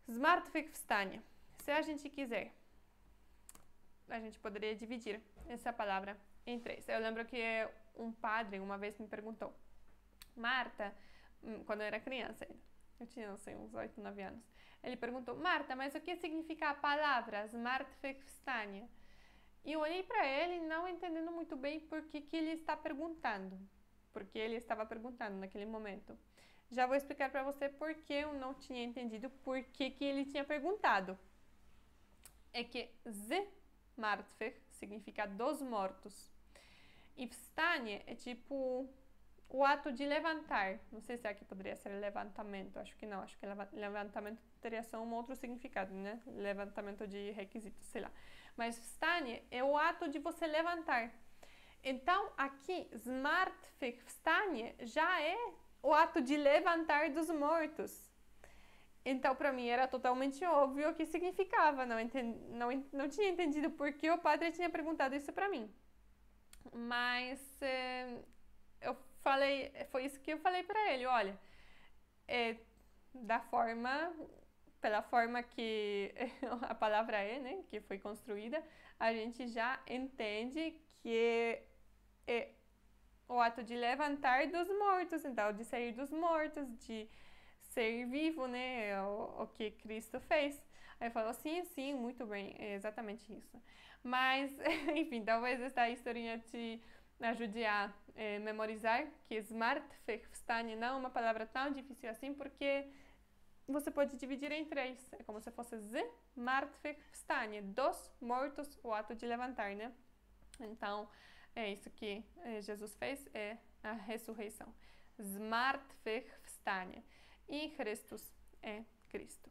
A: Zmartwychwstanie. Se a gente quiser, a gente poderia dividir essa palavra em três. Eu lembro que um padre uma vez me perguntou, Marta, hum, quando eu era criança ainda, eu tinha assim, uns 8, 9 anos. Ele perguntou, Marta, mas o que significa a palavra Smartfestania? E eu olhei para ele não entendendo muito bem por que, que ele está perguntando. Porque ele estava perguntando naquele momento. Já vou explicar para você por que eu não tinha entendido por que, que ele tinha perguntado. É que Z Martfech significa dos mortos. E Vstanie é tipo o ato de levantar, não sei se aqui poderia ser levantamento, acho que não, acho que levantamento teria só um outro significado, né? Levantamento de requisitos, sei lá. Mas vstanie é o ato de você levantar. Então, aqui, vstanie já é o ato de levantar dos mortos. Então, para mim, era totalmente óbvio o que significava. Não, entendi, não, não tinha entendido por que o padre tinha perguntado isso para mim. Mas eh, eu falei, foi isso que eu falei para ele, olha, é, da forma pela forma que a palavra é, né, que foi construída, a gente já entende que é o ato de levantar dos mortos, então, de sair dos mortos, de ser vivo, né, o, o que Cristo fez. Aí falou, sim, sim, muito bem, é exatamente isso. Mas, enfim, talvez esta historinha te ajude a é, memorizar que verstehen não é uma palavra tão difícil assim, porque você pode dividir em três. É como se fosse z martverstanie, dos mortos, o ato de levantar, né? Então, é isso que é, Jesus fez, é a ressurreição. Zmartverstanie. E Christus é Cristo.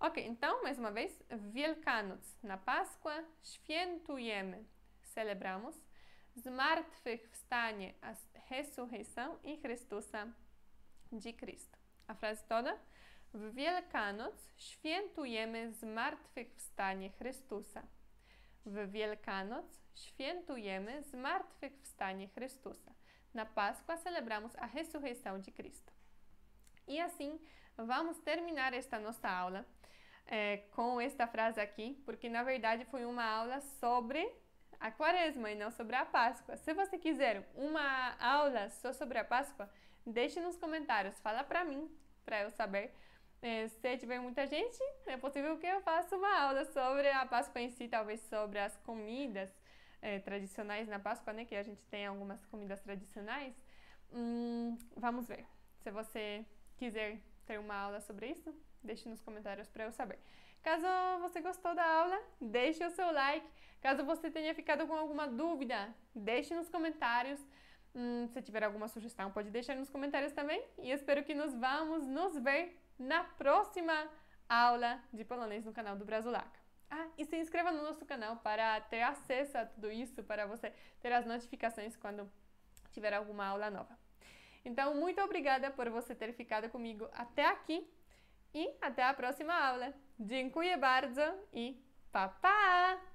A: Ok, então, mais uma vez, Wielkanoc, na Páscoa, świętujemy, celebramos. Zmartwychwstanie, a ressurreição e Chrystusa de Cristo. A frase toda. W Wielkanoc świętujemy zmartwychwstanie Chrystusa. W Wielkanoc świętujemy zmartwychwstanie Chrystusa. Na Páscoa celebramos a ressurreição de Cristo. E assim, vamos terminar esta nossa aula é, com esta frase aqui, porque na verdade foi uma aula sobre a quaresma e não sobre a Páscoa. Se você quiser uma aula só sobre a Páscoa, deixe nos comentários, fala para mim, para eu saber. É, se tiver muita gente, é possível que eu faça uma aula sobre a Páscoa em si, talvez sobre as comidas é, tradicionais na Páscoa, né? Que a gente tem algumas comidas tradicionais. Hum, vamos ver. Se você quiser ter uma aula sobre isso, deixe nos comentários para eu saber. Caso você gostou da aula, deixe o seu like. Caso você tenha ficado com alguma dúvida, deixe nos comentários. Hum, se tiver alguma sugestão, pode deixar nos comentários também. E espero que nos vamos nos ver na próxima aula de polonês no canal do Brasulaca. Ah, e se inscreva no nosso canal para ter acesso a tudo isso, para você ter as notificações quando tiver alguma aula nova. Então, muito obrigada por você ter ficado comigo até aqui i até a próxima aula. Dziękuję bardzo i pa pa!